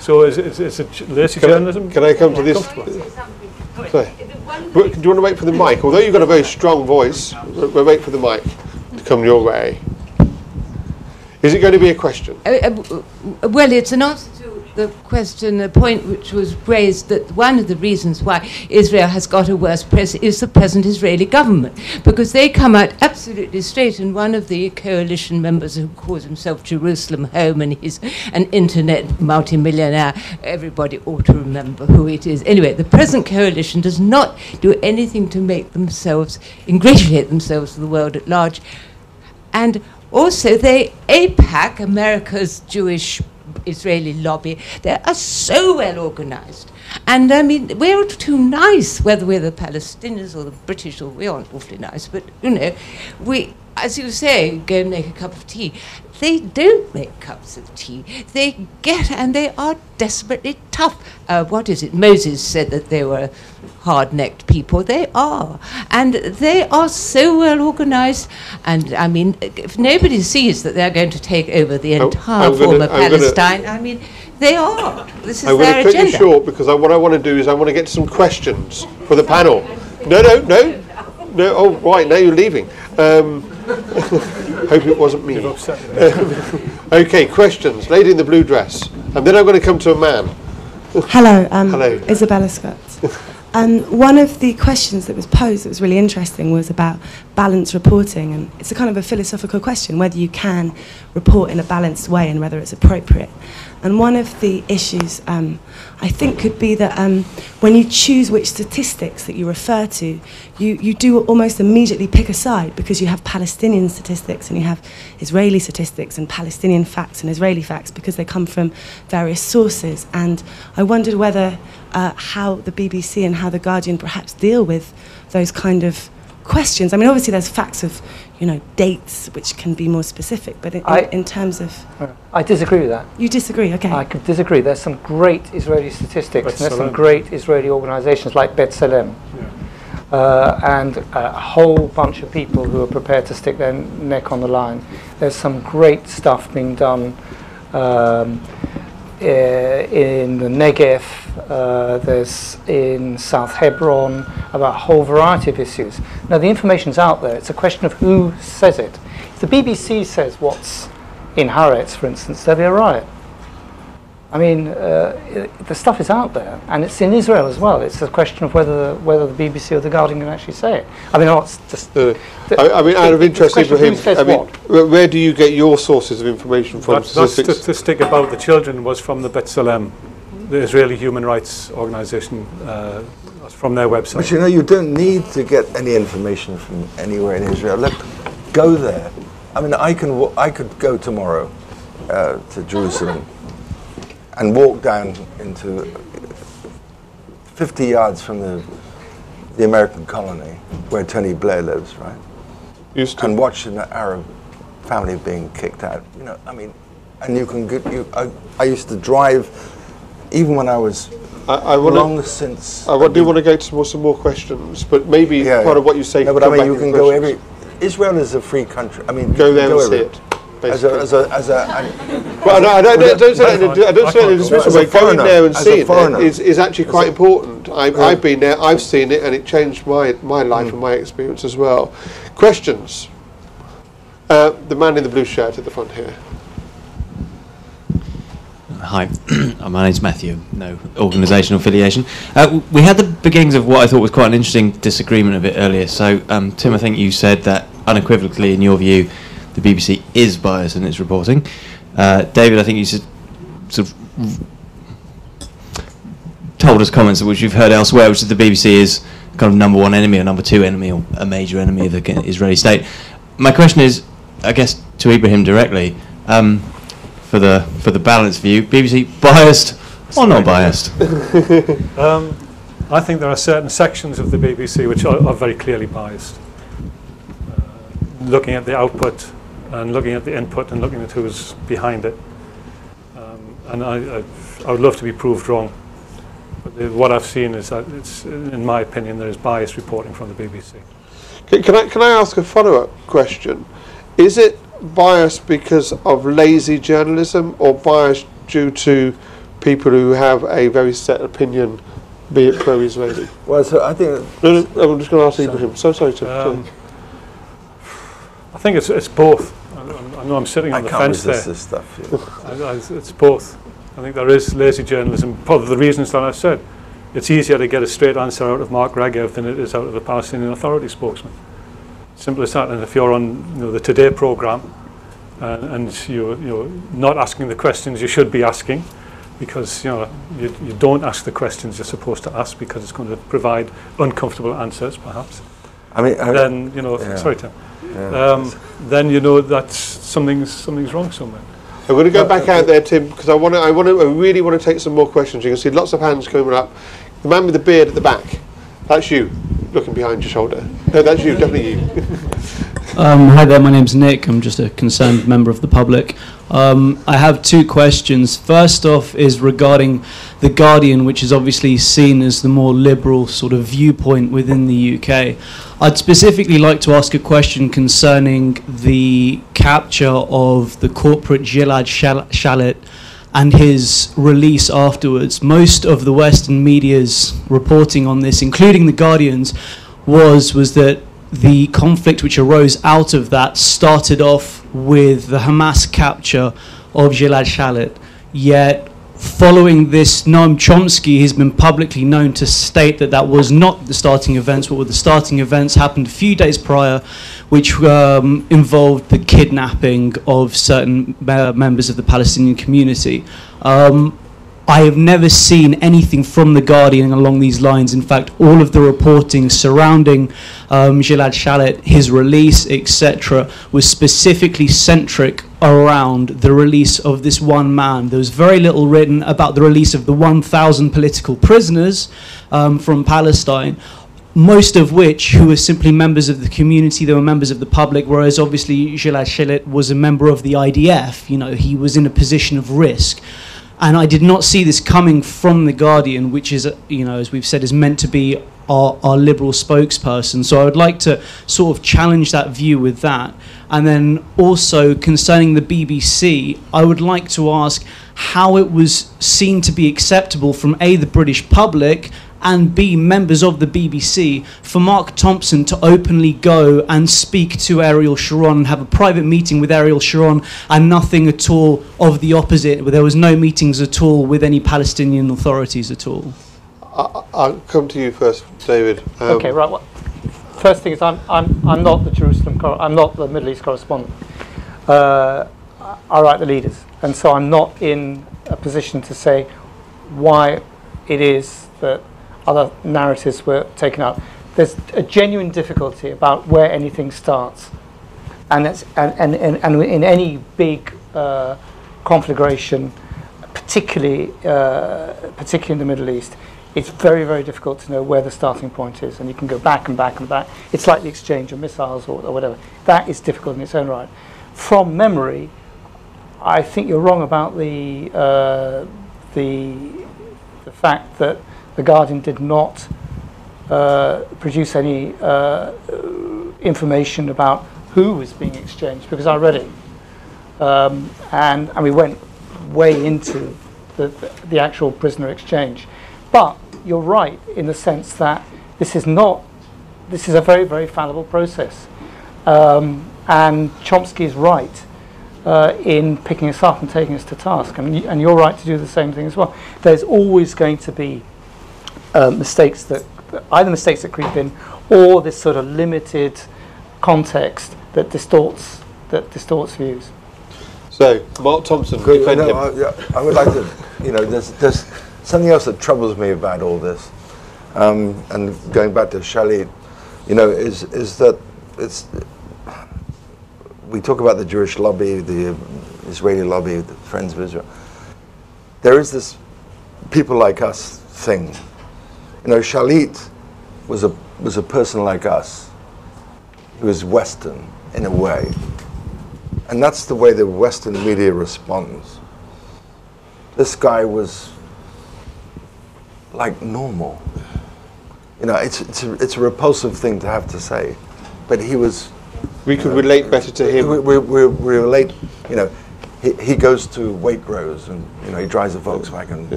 So is, is, is it j- lazy Can I- can I come to this? Comfortable. Sorry. Do you want to wait for the (laughs) mic? Although you've got a very strong voice, we'll we'll wait for the mic to come your way. Is it going to be a question? Uh, uh, well, it's an answer to the question, the point which was raised that one of the reasons why Israel has got a worse press is the present Israeli government, because they come out absolutely straight. And one of the coalition members who calls himself Jerusalem Home and he's an internet multimillionaire, everybody ought to remember who it is. Anyway, the present coalition does not do anything to make themselves ingratiate themselves to the world at large. And also, they, AIPAC, America's Jewish Israeli lobby, they are so well organized. And I mean, we're all too nice, whether we're the Palestinians or the British, or we aren't awfully nice, but you know, we, as you say, go and make a cup of tea. They don't make cups of tea. They get, and they are desperately tough. Uh, what is it? Moses said that they were hard necked people. They are. And they are so well organized. And I mean, if nobody sees that they're going to take over the entire gonna- former I'm gonna- Palestine, I mean, they are. This is I'm going to cut you short because I, what I want to do is I want to get some questions for the panel. No, no, no, no. Oh, right. Now you're leaving. Um, (laughs) hope it wasn't me. (laughs) okay, questions. Lady in the blue dress, and then I'm going to come to a man. Hello, um, Hello. Isabella Scott. Um, one of the questions that was posed that was really interesting was about balanced reporting, and it's a kind of a philosophical question whether you can report in a balanced way and whether it's appropriate. And one of the issues um, I think could be that um, when you choose which statistics that you refer to, you, you do almost immediately pick a side because you have Palestinian statistics and you have Israeli statistics and Palestinian facts and Israeli facts because they come from various sources. And I wondered whether uh, how the BBC and how the Guardian perhaps deal with those kind of questions. I mean, obviously there's facts of, you know, dates which can be more specific, but in, I- in, in terms of, I disagree with that. you disagree, okay? I could disagree. There's some great Israeli statistics, and there's some great Israeli organizations like B'Tselem, uh, and a whole bunch of people who are prepared to stick their neck on the line. There's some great stuff being done um, in the Negev, uh, there's in South Hebron, about a whole variety of issues. Now, the information's out there. It's a question of who says it. If the BBC says what's in Haaretz, for instance, there'll be a riot. I mean, uh, i- the stuff is out there, and it's in Israel as well. It's a question of whether whether the BBC or the Guardian can actually say it. I mean, oh, it's just Uh, the- I, I mean, out of interest, question of Ibrahim, I mean, what. where, where do you get your sources of information from? That, that statistic about the children was from the B'Tselem, the Israeli human rights organization, uh, from their website. But you know, you don't need to get any information from anywhere in Israel. Let go there. I mean, I can wa- I could go tomorrow uh, to Jerusalem and walk down into 50 yards from the the American colony where Tony Blair lives, right? Used to. and watch an Arab family being kicked out. You know, I mean, and you can get you. I, I used to drive, even when I was I, I want long since. I wa- do want to go to some more, some more questions, but maybe Yeah, part of what you say. No, but I mean, you can go questions. every. Israel is a free country. I mean, Go there and see everywhere. it. As a, as a, as a, Well, no, I don't, don't, don't say that. in a- I don't say that in a can't go dismissive there. way. Going there and seeing it foreigner. is, is actually quite important. I've, I've been there, I've seen it, and it changed my my life and my experience as well. Questions? Uh, the man in the blue shirt at the front here. Hi, (clears throat) my name's Matthew. No organisational affiliation. Uh, we had the beginnings of what I thought was quite an interesting disagreement a bit earlier. So, um, Tim, I think you said that unequivocally, in your view, the BBC is biased in its reporting. Uh, David, I think you sort of told us comments which you've heard elsewhere, which is the BBC is kind of number one enemy or number two enemy or a major enemy of the Israeli state. My question is, I guess, to Ibrahim directly. Um, for the for the balanced view, BBC biased or not biased? (laughs) Um, I think there are certain sections of the BBC which are, are very clearly biased. Uh, looking at the output and looking at the input and looking at who's behind it. Um, and I, I, I would love to be proved wrong. But the, what I've seen is that it's, in my opinion, there is biased reporting from the BBC. Can, can I can I ask a follow up question? Is it biased because of lazy journalism, or biased due to people who have a very set opinion be it pro-Israeli? Well, so I think No, no, I'm just going to ask Ibrahim. So sorry to. Um, I think it's, it's both. I, I'm- I know I'm sitting I on the can't fence there. this stuff. yeah. I, I, it's both. I think there is lazy journalism. Part of the reasons that I've said, it's easier to get a straight answer out of Mark Regev than it is out of a Palestinian Authority spokesman. Simple as that. And if you're on you know, the Today program uh, and you're, you're not asking the questions you should be asking, because you know you, you don't ask the questions you're supposed to ask because it's going to provide uncomfortable answers, perhaps. I mean, I, then you know, yeah. sorry, Tim. Yeah. Um, then you know that something's something's wrong somewhere. I'm going to go back out there, Tim, because I want to. I want to. I really want to take some more questions. You can see lots of hands coming up. The man with the beard at the back. That's you, looking behind your shoulder. No, that's you, definitely you. (laughs) Um, hi there, my name's Nick. I'm just a concerned member of the public. Um, I have two questions. First off is regarding The Guardian, which is obviously seen as the more liberal sort of viewpoint within the UK. I'd specifically like to ask a question concerning the capture of the corporal Gilad Shalit and his release afterwards. Most of the Western media's reporting on this, including The Guardian's, was was that the conflict which arose out of that started off with the Hamas capture of Gilad Shalit. Yet, following this, Noam Chomsky has been publicly known to state that that was not the starting events, but the starting events happened a few days prior, which um, involved the kidnapping of certain uh, members of the Palestinian community. Um, I have never seen anything from The Guardian along these lines. In fact, all of the reporting surrounding um, Gilad Shalit, his release, etc., was specifically centric around the release of this one man. There was very little written about the release of the 1,000 political prisoners um, from Palestine. Most of which, who were simply members of the community, they were members of the public, whereas obviously Gilad Shalit was a member of the IDF. You know, he was in a position of risk and I did not see this coming from the Guardian, which is, you know, as we've said, is meant to be our, our liberal spokesperson. So I would like to sort of challenge that view with that. And then also concerning the BBC, I would like to ask how it was seen to be acceptable from A, the British public, and B, members of the BBC, for Mark Thompson to openly go and speak to Ariel Sharon and have a private meeting with Ariel Sharon and nothing at all of the opposite, where there was no meetings at all with any Palestinian authorities at all. I, I'll come to you first, David. Um, okay, right. Well, first thing is, I'm, I'm, I'm not the Jerusalem, cor- I'm not the Middle East correspondent. Uh, I- I write the leaders, and so I'm not in a position to say why it is that other narratives were taken out. There's a genuine difficulty about where anything starts, and that's, and, and, and, and in any big uh, conflagration, particularly uh, particularly in the Middle East, it's very very difficult to know where the starting point is, and you can go back and back and back. It's like the exchange of missiles or, or whatever. That is difficult in its own right. From memory, I think you're wrong about the uh, the the fact that the Guardian did not uh, produce any uh, information about who was being exchanged because I read it, um, and and we went way into the, the actual prisoner exchange. But you're right in the sense that this is not this is a very very fallible process, um, and Chomsky is right uh, in picking us up and taking us to task. And, and you're right to do the same thing as well. There's always going to be uh, mistakes that, that- either mistakes that creep in or this sort of limited context that distorts that distorts views. So, Mark Thompson, Good, defend no, him. I, yeah, I would like to, you know, there's, there's something else that troubles me about all this, um, and going back to Shalit, you know, is is that it's we talk about the Jewish lobby, the Israeli lobby, the Friends of Israel. There is this people like us thing. You know, Shalit was a was a person like us. He was Western in a way. And that's the way the Western media responds. This guy was like normal. You know, it's, it's, a, it's a repulsive thing to have to say, but he was. We could relate better to him. We, we, we, we relate, you know, he, he goes to Waitrose and, you know, he drives a Volkswagen.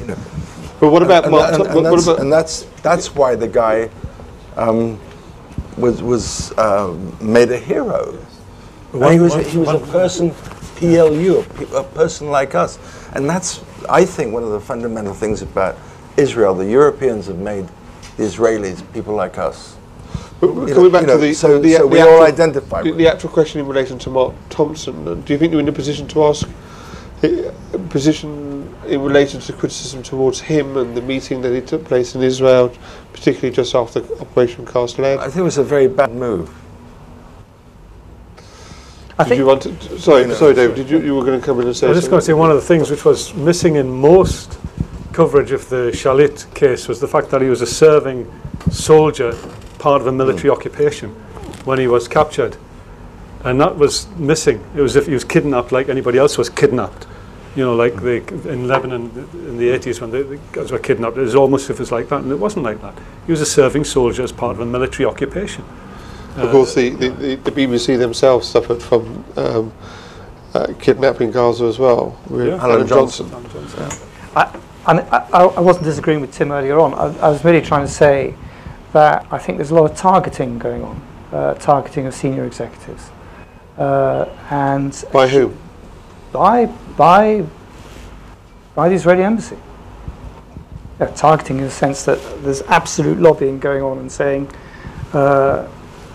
You know, But what about and, Mark? and, what- and what that's, about- and that's that's why the guy um, was was um, made a hero. And he was a, he was a person, PLU, a, a person like us, and that's I think one of the fundamental things about Israel. The Europeans have made the Israelis people like us. But coming know- back you to the, so- the, so the we all actual- identify the, with the actual question in relation to Mark Thompson. uh, Do you think you're in a position to ask position in relation to criticism towards him and the meeting that he took place in Israel, particularly just after Operation Cast Lead? I think it was a very bad move. I did think you want to? Sorry, No, sorry, sorry. David. Did you you were going to come in and say? I was just going to say one of the things which was missing in most coverage of the Shalit case was the fact that he was a serving soldier, part of a military hmm. occupation, when he was captured. And that was missing. It was as if he was kidnapped like anybody else was kidnapped. You know, like the, in Lebanon in the 80s when the, the guys were kidnapped, it was almost as if it was like that, and it wasn't like that. He was a serving soldier as part of a military occupation. Of course, the, the, the, the BBC themselves suffered from um, uh, kidnapping Gaza as well. With Yeah. Alan Johnston. Alan Johnston. I, and I, I I wasn't disagreeing with Tim earlier on. I, I was really trying to say that I think there's a lot of targeting going on, uh, targeting of senior executives, uh, and By whom? by by by the Israeli embassy. Yeah, targeting in the sense that there's absolute lobbying going on and saying uh,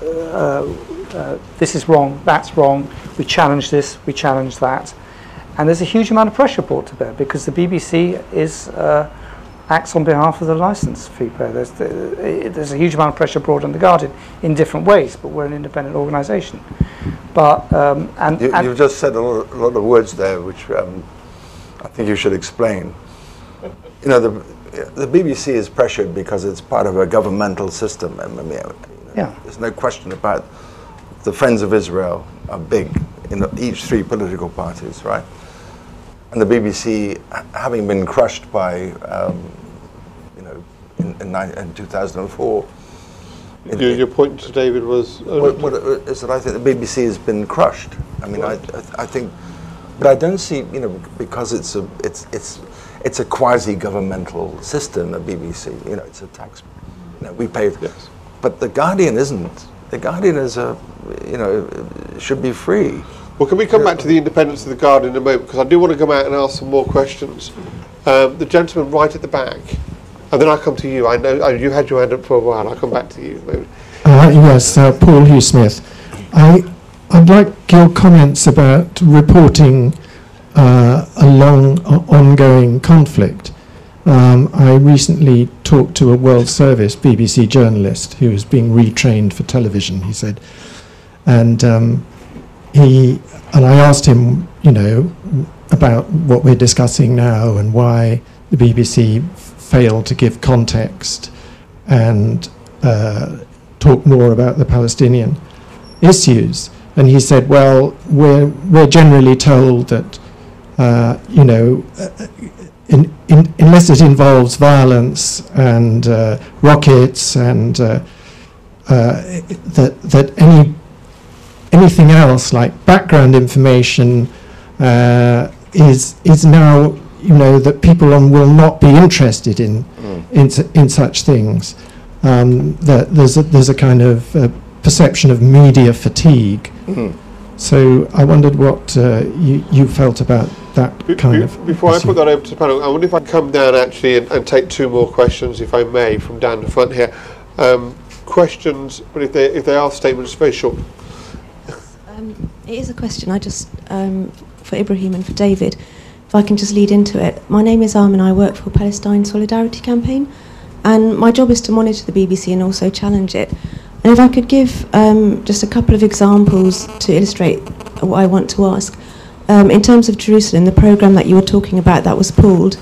uh, uh, this is wrong, that's wrong, we challenge this, we challenge that. And there's a huge amount of pressure brought to bear because the BBC is uh, acts on behalf of the license fee payer. There's, the, there's a huge amount of pressure brought on the Guardian in different ways, but we're an independent organisation. But um, and, You, you've just said a lot, a lot of words there, which um, I think you should explain. You know, the, the BBC is pressured because it's part of a governmental system. I mean, Yeah. There's no question about the Friends of Israel are big in each three political parties, right? And the BBC, having been crushed by, um, you know, in, in, in 2004, it- Your, point to David was. uh, what, what uh, is that I think the BBC has been crushed. I mean, I, I, I think, but I don't see, you know, because it's a, it's, it's, it's a quasi-governmental system, the BBC. You know, it's a tax, you know, we pay. Yes. But the Guardian isn't. The Guardian is a, you know, should be free. Well, can we come back to the independence of the Guardian in a moment? Because I do want to come out and ask some more questions. Um, the gentleman right at the back, and then I'll come to you. I know oh, you had your hand up for a while. I'll come back to you. Maybe. Uh, yes, uh, Paul Hugh Smith. I, I'd like your comments about reporting uh, a long, o- ongoing conflict. Um, I recently talked to a World Service BBC journalist who was being retrained for television, he said. And um, he and I asked him, you know, about what we're discussing now and why the BBC failed to give context and uh, talk more about the Palestinian issues. And he said, well, we're, we're generally told that, uh, you know, uh, in, in, unless it involves violence and uh, rockets and uh, uh, that, that any, anything else like background information uh, is, is now, you know, that people on will not be interested in, in, in such things um, that there's a, there's a kind of uh, perception of media fatigue. So I wondered what uh, you, you felt about that Be- kind be- of. before I put that over to the panel, I wonder if I can come down actually and, and take two more questions, if I may, from down the front here. Um, questions, but if they if they are statements, very short. Um, it is a question. I just um, for Ibrahim and for David, if I can just lead into it. My name is Armin. I work for Palestine Solidarity Campaign, and my job is to monitor the BBC and also challenge it. And if I could give um, just a couple of examples to illustrate what I want to ask. Um, in terms of Jerusalem, the program that you were talking about that was pulled,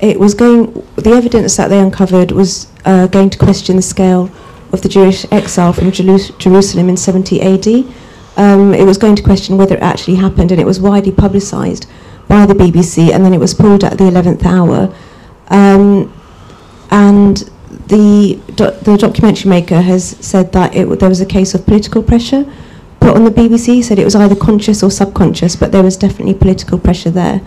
it was going. The evidence that they uncovered was uh, going to question the scale of the Jewish exile from Jeru- Jerusalem in 70 AD. Um, it was going to question whether it actually happened, and it was widely publicised by the BBC, and then it was pulled at the 11th hour. Um, and the, do- the documentary maker has said that it, there was a case of political pressure put on the BBC, said it was either conscious or subconscious, but there was definitely political pressure there.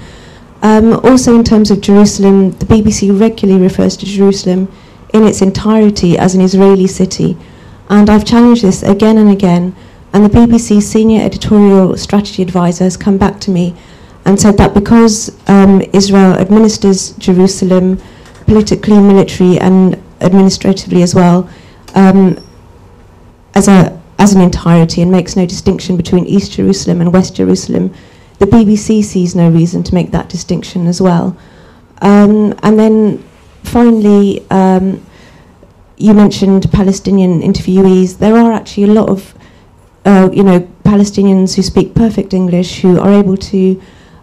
Um, also, in terms of Jerusalem, the BBC regularly refers to Jerusalem in its entirety as an Israeli city. And I've challenged this again and again. And the BBC senior editorial strategy advisor has come back to me and said that because um, Israel administers Jerusalem politically, military, and administratively as well, um, as a as an entirety and makes no distinction between East Jerusalem and West Jerusalem, the BBC sees no reason to make that distinction as well. Um, and then finally, um, you mentioned Palestinian interviewees. There are actually a lot of, uh, you know, Palestinians who speak perfect English who are able to,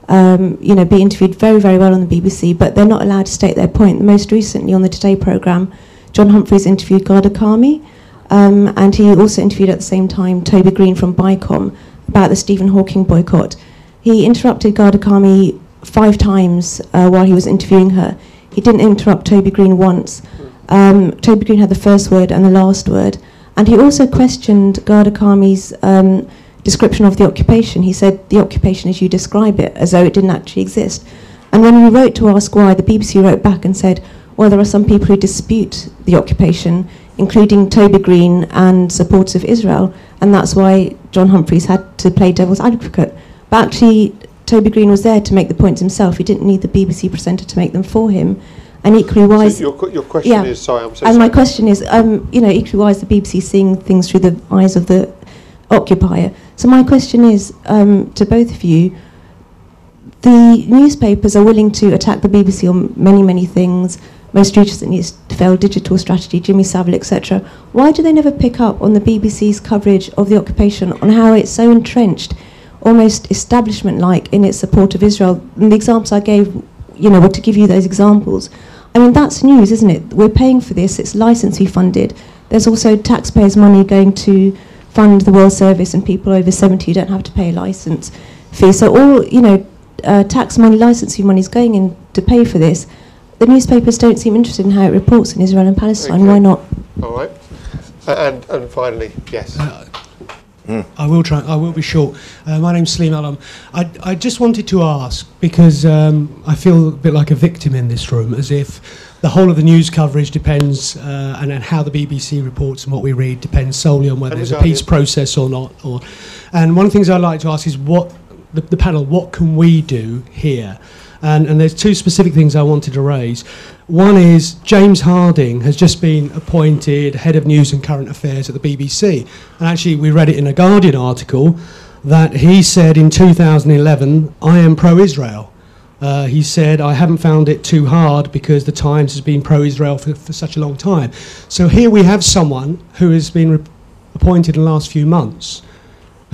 um, you know, be interviewed very, very well on the BBC, but they're not allowed to state their point. Most recently on the Today programme, John Humphrys interviewed Ghada Karmi, um, and he also interviewed at the same time Toby Greene from BICOM about the Stephen Hawking boycott. He interrupted Ghada Karmi five times uh, while he was interviewing her. He didn't interrupt Toby Greene once. Um, Toby Greene had the first word and the last word. And he also questioned Ghada Karmi's um, description of the occupation. He said the occupation as you describe it, as though it didn't actually exist. And when we wrote to ask why, the BBC wrote back and said, well, there are some people who dispute the occupation including Toby Greene and supporters of Israel, and that's why John Humphrys had to play devil's advocate. But actually, Toby Greene was there to make the points himself. He didn't need the BBC presenter to make them for him. And equally why So your, your question yeah. is, sorry, I'm so and sorry. my question is, um, you know, equally why is the BBC seeing things through the eyes of the occupier? So my question is um, to both of you: the newspapers are willing to attack the BBC on many, many things. Most recently, it's failed digital strategy, Jimmy Savile, etc. Why do they never pick up on the BBC's coverage of the occupation, on how it's so entrenched, almost establishment-like in its support of Israel? And the examples I gave, you know, were to give you those examples. I mean, that's news, isn't it? We're paying for this. It's licensee funded. There's also taxpayers' money going to fund the World Service, and people over 70 who don't have to pay a license fee. So all, you know, uh, tax money, licensing money is going in to pay for this. The newspapers don't seem interested in how it reports in Israel and Palestine. Why not? All right. A- And, and finally, yes. I will try. I will be short. Uh, my name's Slim Alam. I, I just wanted to ask because um, I feel a bit like a victim in this room, as if the whole of the news coverage depends, uh, and, and how the BBC reports and what we read depends solely on whether there's a peace process or not. Or, and one of the things I'd like to ask is what the, the panel, what can we do here? And, and there's two specific things I wanted to raise. One is James Harding has just been appointed head of news and current affairs at the BBC. And actually, we read it in a Guardian article that he said in 2011, I am pro Israel. Uh, he said, I haven't found it too hard because the Times has been pro Israel for, for such a long time. So here we have someone who has been appointed in the last few months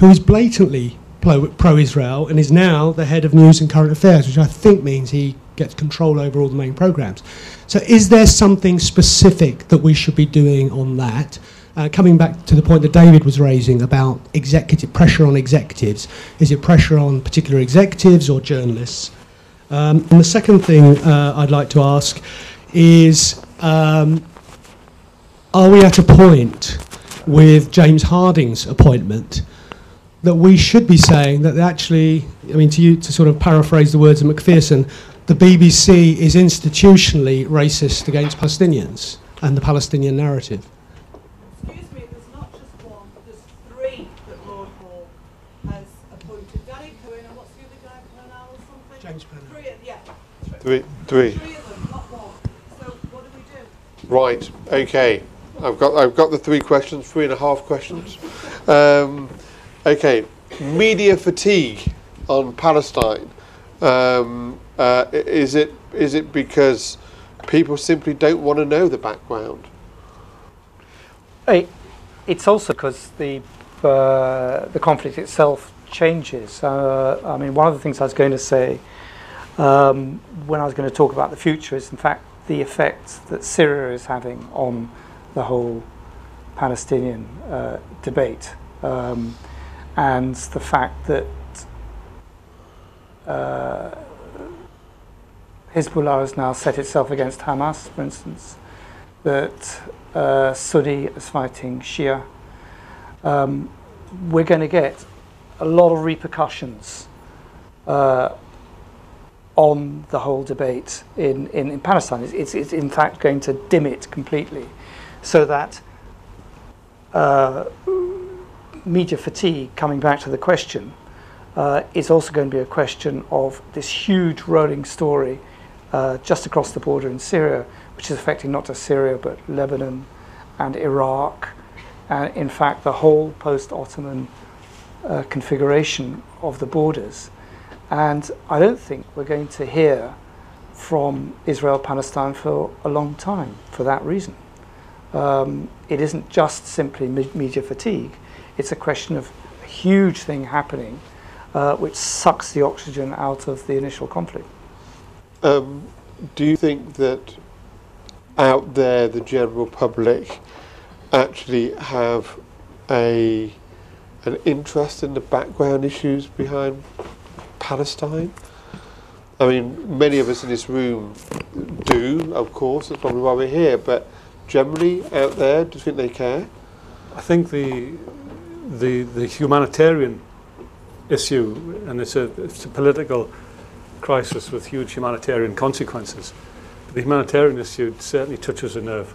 who is blatantly pro Israel and is now the head of news and current affairs, which I think means he gets control over all the main programs. So, is there something specific that we should be doing on that? Uh, coming back to the point that David was raising about executive pressure on executives, is it pressure on particular executives or journalists? Um, and the second thing uh, I'd like to ask is um, are we at a point with James Harding's appointment that we should be saying that actually, I mean, to you to sort of paraphrase the words of Macpherson, the BBC is institutionally racist against Palestinians and the Palestinian narrative. Excuse me, there's not just one, there's three that Lord Hall has appointed. Danny Cohen, and what's the other guy, Purnell or something? James Purnell. Three, yeah. Three. Three. Three of them, not one. So what do we do? Right. Okay. I've got I've got the three questions, three and a half questions. Um, okay. Media fatigue on Palestine. Um, uh, is it is it because people simply don't want to know the background? It, it's also because the uh, the conflict itself changes. Uh, I mean, one of the things I was going to say um, when I was going to talk about the future is, in fact, the effect that Syria is having on the whole Palestinian uh, debate, um, and the fact that uh, Hezbollah has now set itself against Hamas, for instance, that uh, Sunni is fighting Shia. Um, we're going to get a lot of repercussions uh, on the whole debate in, in, in Palestine. It's, it's, it's in fact going to dim it completely so that uh, media fatigue, coming back to the question, uh, is also going to be a question of this huge rolling story uh, just across the border in Syria, which is affecting not just Syria but Lebanon and Iraq, and in fact the whole post Ottoman uh, configuration of the borders. And I don't think we're going to hear from Israel Palestine for a long time for that reason. Um, it isn't just simply me- media fatigue, it's a question of a huge thing happening uh, which sucks the oxygen out of the initial conflict. Um, do you think that out there the general public actually have a an interest in the background issues behind Palestine? I mean, many of us in this room do, of course, that's probably why we're here, but generally out there, do you think they care? I think the the the humanitarian issue, and it's a it's a political crisis with huge humanitarian consequences. The humanitarian issue certainly touches a nerve,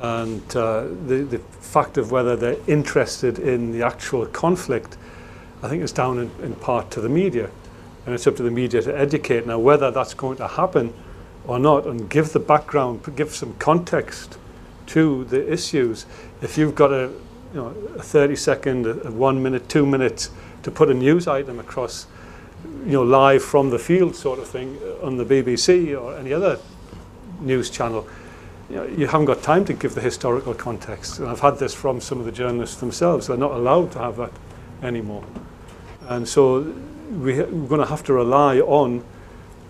and uh, the the fact of whether they're interested in the actual conflict, I think, is down in, in part to the media, and it's up to the media to educate. Now, whether that's going to happen or not, and give the background, give some context to the issues. If you've got a you know, a 30 second, a one minute, two minutes to put a news item across, you know, live from the field sort of thing uh, on the BBC or any other news channel, you, know, you haven't got time to give the historical context. And I've had this from some of the journalists themselves. They're not allowed to have that anymore. And so we, we're going to have to rely on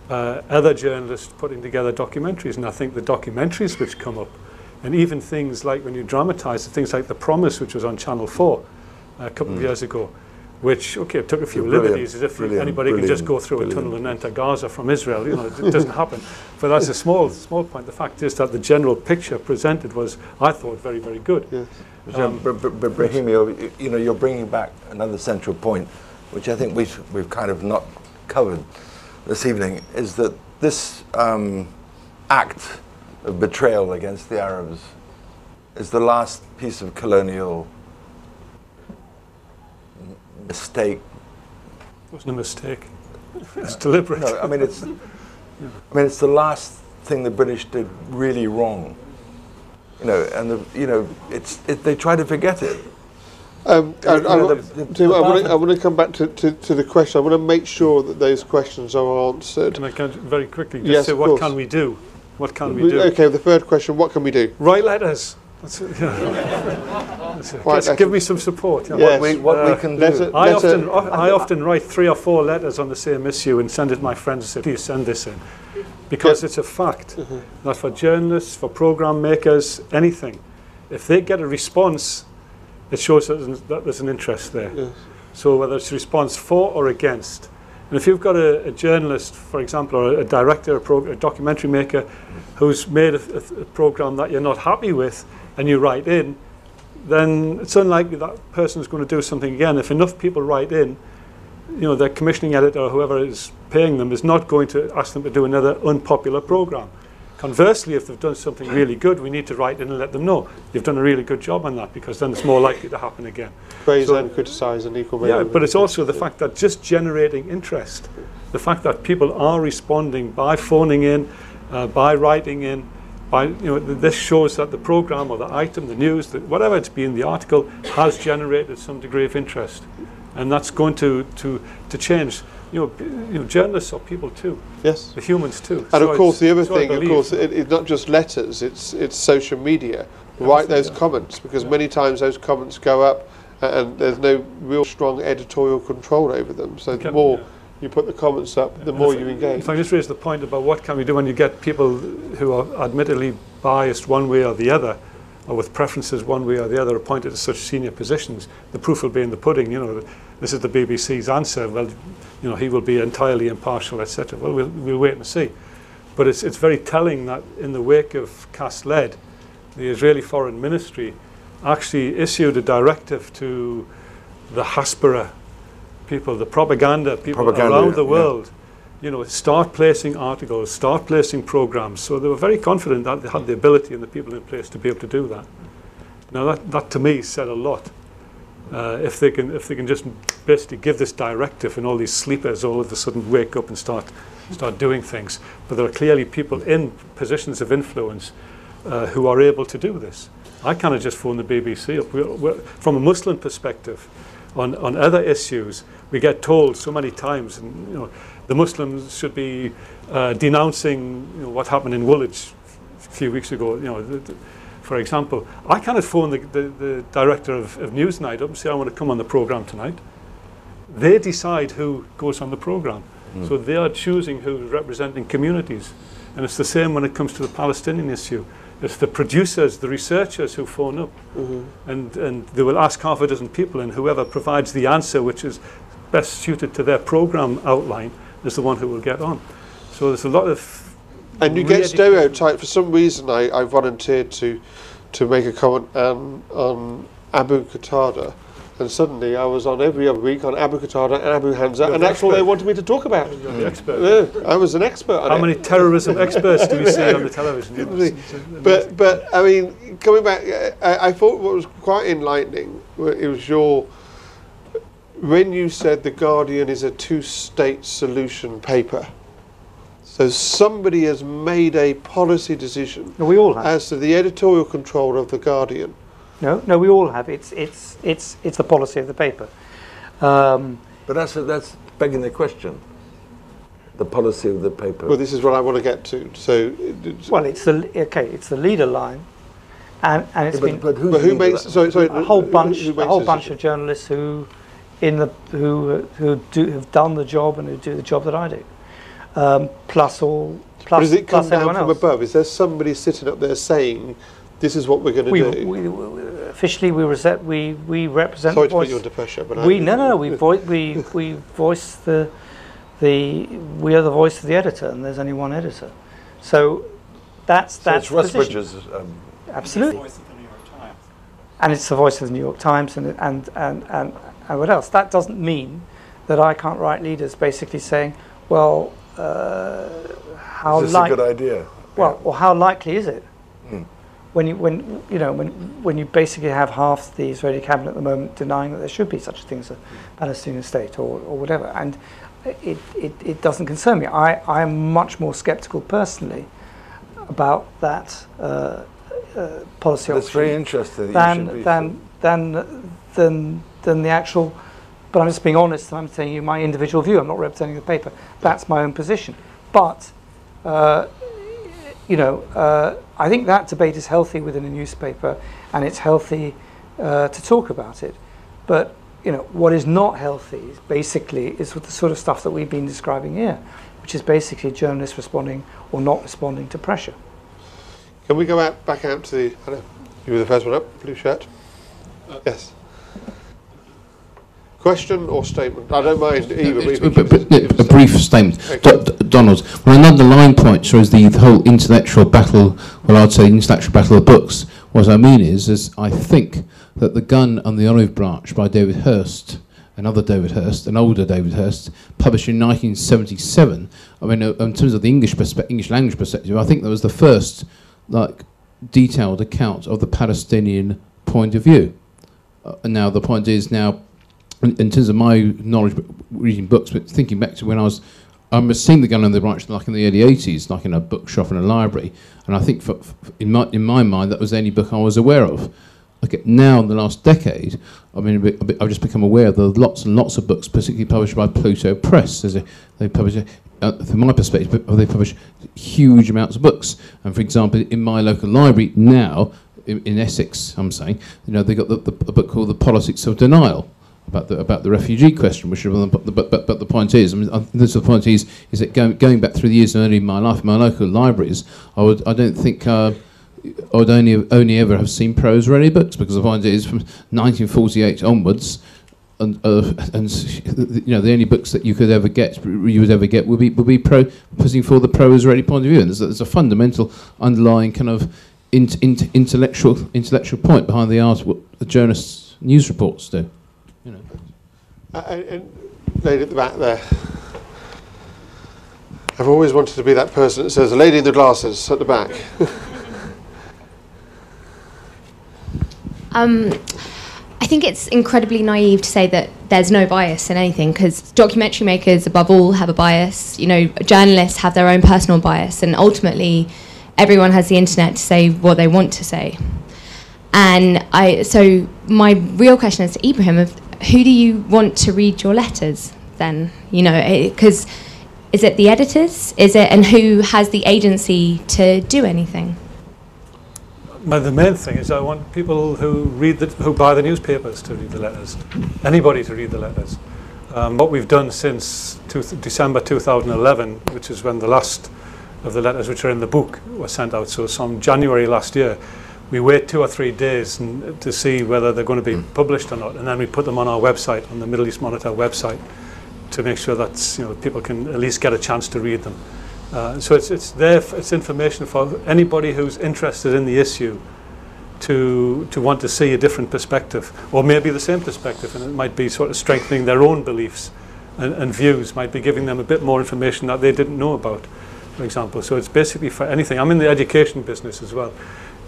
uh, other journalists putting together documentaries. And I think the documentaries which come up and even things like when you dramatise things like The Promise, which was on Channel 4 a couple of years ago, which, okay, it took a few Brilliant, liberties, as if anybody could just go through a tunnel and enter Gaza from Israel. You know, it (laughs) doesn't happen. But that's a small, small point. The fact is that the general picture presented was, I thought, very, very good. Um, but, but, but you know, you're bringing back another central point, which I think we've, we've kind of not covered this evening, is that this um, act of betrayal against the Arabs is the last piece of colonial mistake. It wasn't a mistake. It's deliberate. No, I mean it's, I mean it's the last thing the British did really wrong. You know, and the, you know, it's it, they try to forget it. Um, I, You know, I, the- the- I, want to, I want to come back to, to, to the question. I want to make sure that those questions are answered. Can I can very quickly just Yes, say what course. can we do? What can we We- do? Okay, the third question, what can we do? Write letters. That's it, yeah. That's it. Write Just give me some support. yeah. Yes. What we- what we uh, can do. it- I Let it- often, I often write three or four letters on the same issue and send it to my friends and say, please send this in. Because it's a fact mm-hmm. that for journalists, for program makers, anything, if they get a response, it shows that there's, that there's an interest there. Yes. So whether it's a response for or against. And if you've got a, a journalist, for example, or a, director, a, a documentary maker, who's made a, a, program that you're not happy with, and you write in, then it's unlikely that person's going to do something again. If enough people write in, you know, the commissioning editor or whoever is paying them is not going to ask them to do another unpopular program. Conversely, if they've done something really good, we need to write in and let them know you've done a really good job on that because then it's more likely to happen again. Praise So- and criticise and equal yeah, but it's also the fact that just generating interest, the fact that people are responding by phoning in, uh, by writing in, by you know, th- this shows that the program or the item, the news, the, whatever it's been, the article has generated some degree of interest, and that's going to to to change. You know, you know, journalists are people too. Yes. The humans too. And So of course, the other so thing, of course, it, it's not just letters; it's it's social media. Write those comments because many times those comments go up, and there's no real strong editorial control over them. So the more you put the comments up, the And more you engage. If I just raise the point about what can we do when you get people who are admittedly biased one way or the other, or with preferences one way or the other, appointed to such senior positions, the proof will be in the pudding. You know, this is the BBC's answer. Well, you know, he will be entirely impartial, etc. Well, we'll we'll wait and see. But it's it's very telling that in the wake of Cast Lead, the Israeli Foreign Ministry actually issued a directive to the Hasbara people, the propaganda people Propaganda, around the yeah. world, you know, start placing articles, start placing programs. So they were very confident that they had the ability and the people in place to be able to do that. Now that, that to me said a lot. Uh, if they can if they can just basically give this directive and all these sleepers all of a sudden wake up and start start doing things. But there are clearly people in positions of influence uh, who are able to do this. I kind of just phone the BBC up. We're, we're, from a Muslim perspective, on, on other issues, we get told so many times, and you know, the Muslims should be uh, denouncing you know, what happened in Woolwich a few weeks ago. You know, the, the, for example, I kind of phone the, the, the director of, of Newsnight up and say I want to come on the program tonight. They decide who goes on the program. Mm. So they are choosing who's representing communities. And it's the same when it comes to the Palestinian issue. It's the producers, the researchers who phone up. Mhm. And, and they will ask half a dozen people, and whoever provides the answer, which is best suited to their program outline, is the one who will get on. So there's a lot of. And you get stereotyped. For some reason, I, I volunteered to to make a comment on, on Abu Qatada, and suddenly I was on every other week on Abu Qatada and Abu Hamza, You're and that's all they wanted me to talk about. You're the expert. Yeah, I was an expert on How it. many terrorism experts do we see on the (laughs) television? You know, it's- it's- But but I mean, coming back, I, I thought what was quite enlightening. It was your when you said the Guardian is a two-state solution paper. So somebody has made a policy decision No, we all have. as to the editorial control of the Guardian. No, no, we all have. It's it's it's it's the policy of the paper. Um, But that's that's begging the question. The policy of the paper. Well, this is what I want to get to. So, it's- well, it's the okay. It's the leader line, and and it's Yeah, been but who's But who makes- that? sorry, sorry, a whole bunch who a whole this bunch of journalists who in the who uh, who do have done the job and who do the job that I do, um, plus all plus but does it come down from else. above? Is there somebody sitting up there saying, "This is what we're going to we, do"? we, we, officially we represent we we represent Sorry the to put voice. you under pressure, but I- we no no no we vo- we we voice the the we are the voice of the editor and there's only one editor, so that's so that's it's Russ. Bridges. Um, absolutely. And it's the voice of the New York Times and and and and, and what else? That doesn't mean that I can't write leaders basically saying, well, how is this like a good idea? well, or how likely is it? Hmm. When you when you know when when you basically have half the Israeli cabinet at the moment denying that there should be such a thing as a Palestinian state or, or whatever, and it, it, it doesn't concern me. I I am much more sceptical personally about that uh, uh, policy That's option very interesting. that than than than than than the actual. But I'm just being honest. and I'm telling you my individual view. I'm not representing the paper. That's my own position. But uh, you know, uh, I think that debate is healthy within a newspaper, and it's healthy uh, to talk about it. But you know, what is not healthy is basically is with the sort of stuff that we've been describing here, which is basically journalists responding or not responding to pressure. Can we go out back out to the? I know, you were the first one up, blue shirt. yes. Question or statement? I don't mind either. but But- but- us- a brief statement. Okay. Do- D- Donald, well, another line point shows the whole intellectual battle, well, I'd say intellectual battle of books. What I mean is, is I think that The Gun and the Olive Branch by David Hirst, another David Hirst, an older David Hirst, published in 1977, I mean, uh, in terms of the English, English language perspective, I think that was the first, like, detailed account of the Palestinian point of view. Uh, and now the point is now in, in terms of my knowledge, reading books, but thinking back to when I was, I remember seeing the gun on the branch like in the early 80s, like in a bookshop in a library, and I think for, for, in my in my mind that was the only book I was aware of. Okay, now in the last decade, I mean, I've just become aware there are lots and lots of books, particularly published by Pluto Press. A, they publish, uh, from my perspective, they publish huge amounts of books. And for example, in my local library now, in, in Essex, I'm saying, you know, they got the, the, a book called The Politics of Denial about the about the refugee question, which but but but, but the point is, I mean, the point is is that going, going back through the years and early in my life, in my local libraries, I would I don't think. Uh, I would only only ever have seen prose any books because the point is from 1948 onwards, and uh, and you know the only books that you could ever get you would ever get would be would be pro putting forward the prose any point of view, and there's, a- there's a fundamental underlying kind of int, int, intellectual intellectual point behind the art what the journalists news reports do. Uh, and, lady at the back there. I've always wanted to be that person that says, "A lady in the glasses at the back." (laughs) Um, I think it's incredibly naive to say that there's no bias in anything because documentary makers, above all, have a bias. You know, journalists have their own personal bias, and ultimately, everyone has the internet to say what they want to say. And I, so my real question is to Ibrahim: of who do you want to read your letters? Then you know, because is it the editors? Is it and who has the agency to do anything? The main thing is I want people who read the, who buy the newspapers to read the letters, anybody to read the letters. Um, what we've done since two December 2011, which is when the last of the letters which are in the book were sent out, so some January last year, we wait two or three days and, to see whether they're going to be published or not, and then we put them on our website, on the Middle East Monitor website, to make sure that you know people can at least get a chance to read them. Uh, so it's, it's there, it's information for anybody who's interested in the issue to, to want to see a different perspective, or maybe the same perspective, and it might be sort of strengthening their own beliefs and, and views, might be giving them a bit more information that they didn't know about, for example. So it's basically for anything. I'm in the education business as well.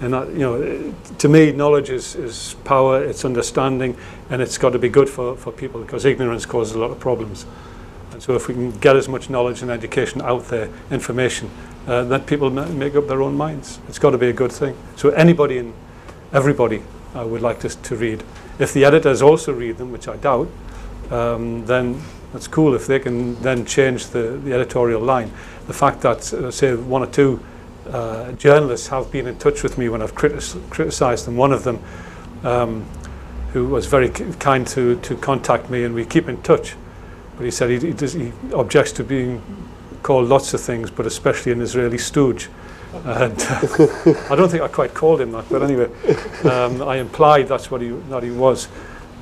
And that, you know, to me, knowledge is, is power, it's understanding, and it's got to be good for, for people because ignorance causes a lot of problems. And so if we can get as much knowledge and education out there, information, uh, then people ma- make up their own minds. It's got to be a good thing. So anybody and everybody uh, would like to, to read. If the editors also read them, which I doubt, um, then that's cool if they can then change the, the editorial line. The fact that, uh, say, one or two uh, journalists have been in touch with me when I've critis- criticised them, one of them um, who was very kind to, to contact me and we keep in touch. But he said he, he, does, he objects to being called lots of things, but especially an Israeli stooge. And uh, (laughs) I don't think I quite called him that, but anyway, um, I implied that's what he, that he was.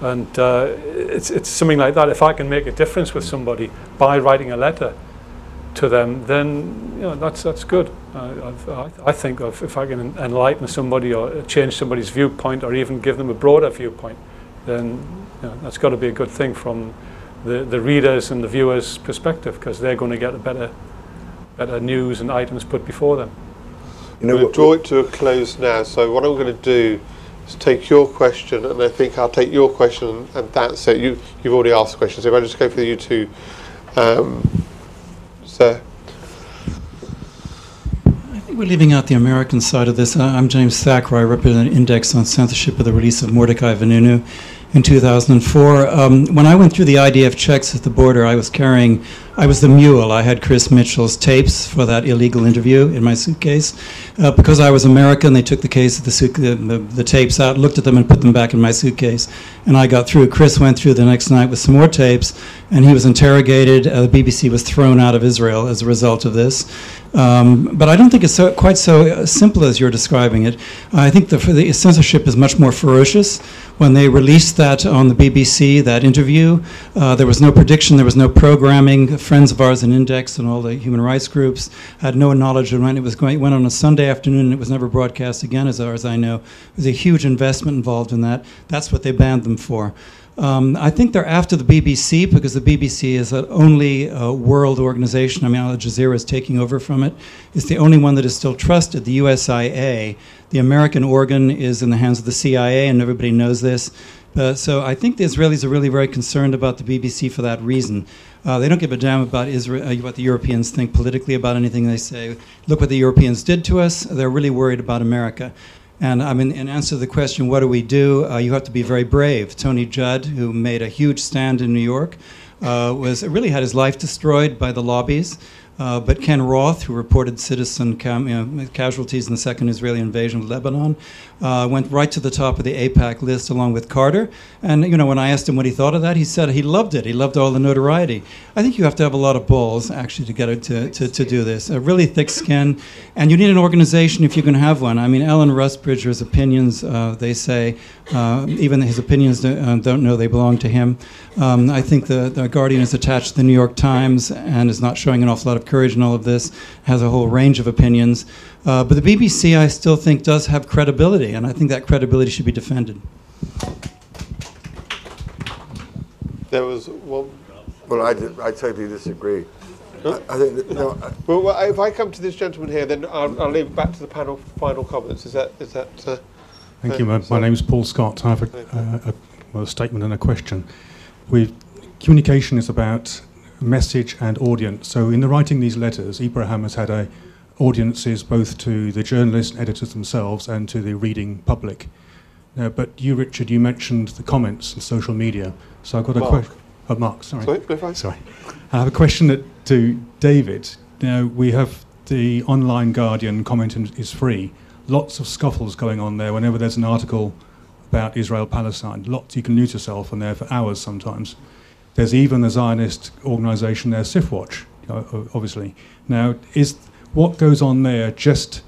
And uh, it's, it's something like that. If I can make a difference with somebody by writing a letter to them, then you know, that's, that's good. Uh, I've, I, I think of if I can enlighten somebody or change somebody's viewpoint or even give them a broader viewpoint, then you know, that's got to be a good thing from the, the readers and the viewers' perspective because they're going to get a better, better news and items put before them. You know, we'll draw it to a close now. So what I'm going to do is take your question, and I think I'll take your question, and that's it. You you've already asked the question, so if I just go for you two, um, sir. I think we're leaving out the American side of this. Uh, I'm James Thacker. I represent Index on Censorship of the release of Mordecai Vanunu in 2004. Um, when I went through the IDF checks at the border, I was carrying, I was the mule. I had Chris Mitchell's tapes for that illegal interview in my suitcase. Uh, because I was American, they took the case the, the, the, the tapes out, looked at them, and put them back in my suitcase. And I got through. Chris went through the next night with some more tapes, and he was interrogated. Uh, the BBC was thrown out of Israel as a result of this. Um, but I don't think it's so, quite so uh, simple as you're describing it. I think the, the censorship is much more ferocious. When they released that on the BBC, that interview, uh, there was no prediction, there was no programming. Friends of ours in Index and all the human rights groups had no knowledge of when it was going. It went on a Sunday afternoon and it was never broadcast again, as far as I know. There's a huge investment involved in that. That's what they banned them for. Um, I think they're after the BBC because the BBC is the only uh, world organization. I mean, Al Jazeera is taking over from it. It's the only one that is still trusted. The USIA, the American organ, is in the hands of the CIA, and everybody knows this. Uh, so I think the Israelis are really very concerned about the BBC for that reason. Uh, they don't give a damn about Israel, uh, what the Europeans think politically about anything they say. Look what the Europeans did to us. They're really worried about America. And I mean, in answer to the question, what do we do? Uh, you have to be very brave. Tony Judt, who made a huge stand in New York, uh, was really had his life destroyed by the lobbies. Uh, but Ken Roth, who reported citizen you know, casualties in the second Israeli invasion of Lebanon, uh, went right to the top of the AIPAC list along with Carter. And you know, when I asked him what he thought of that, he said he loved it. He loved all the notoriety. I think you have to have a lot of balls actually to get it to, to, to do this. A really thick skin, and you need an organization if you can have one. I mean, Alan Rusbridger's opinions, uh, they say, uh, even his opinions don't, uh, don't know they belong to him. Um, I think the, the Guardian is attached to the New York Times and is not showing an awful lot of courage in all of this. Has a whole range of opinions. Uh, but the BBC, I still think, does have credibility, and I think that credibility should be defended. There was one. Well, I, di- I totally disagree. I think that, no, I- (laughs) Well, well, if I come to this gentleman here, then I'll, I'll leave it back to the panel for final comments. Is that is that? Uh, Thank uh, you. My, my name is Paul Scott. I have a, uh, a, well, a statement and a question. we communication is about message and audience. So in the writing these letters, Ibrahim has had a audiences both to the journalists and editors themselves and to the reading public. Now, but you, Richard, you mentioned the comments and social media. So I've got a Mark. question. Oh, Mark, sorry. Sorry, go fine. Sorry. I have a question that, to David. Now, we have the online Guardian comment is free. Lots of scuffles going on there whenever there's an article about Israel Palestine. Lots you can lose yourself on there for hours sometimes. There's even a Zionist organisation there, CiFWatch, obviously. Now, is what goes on there just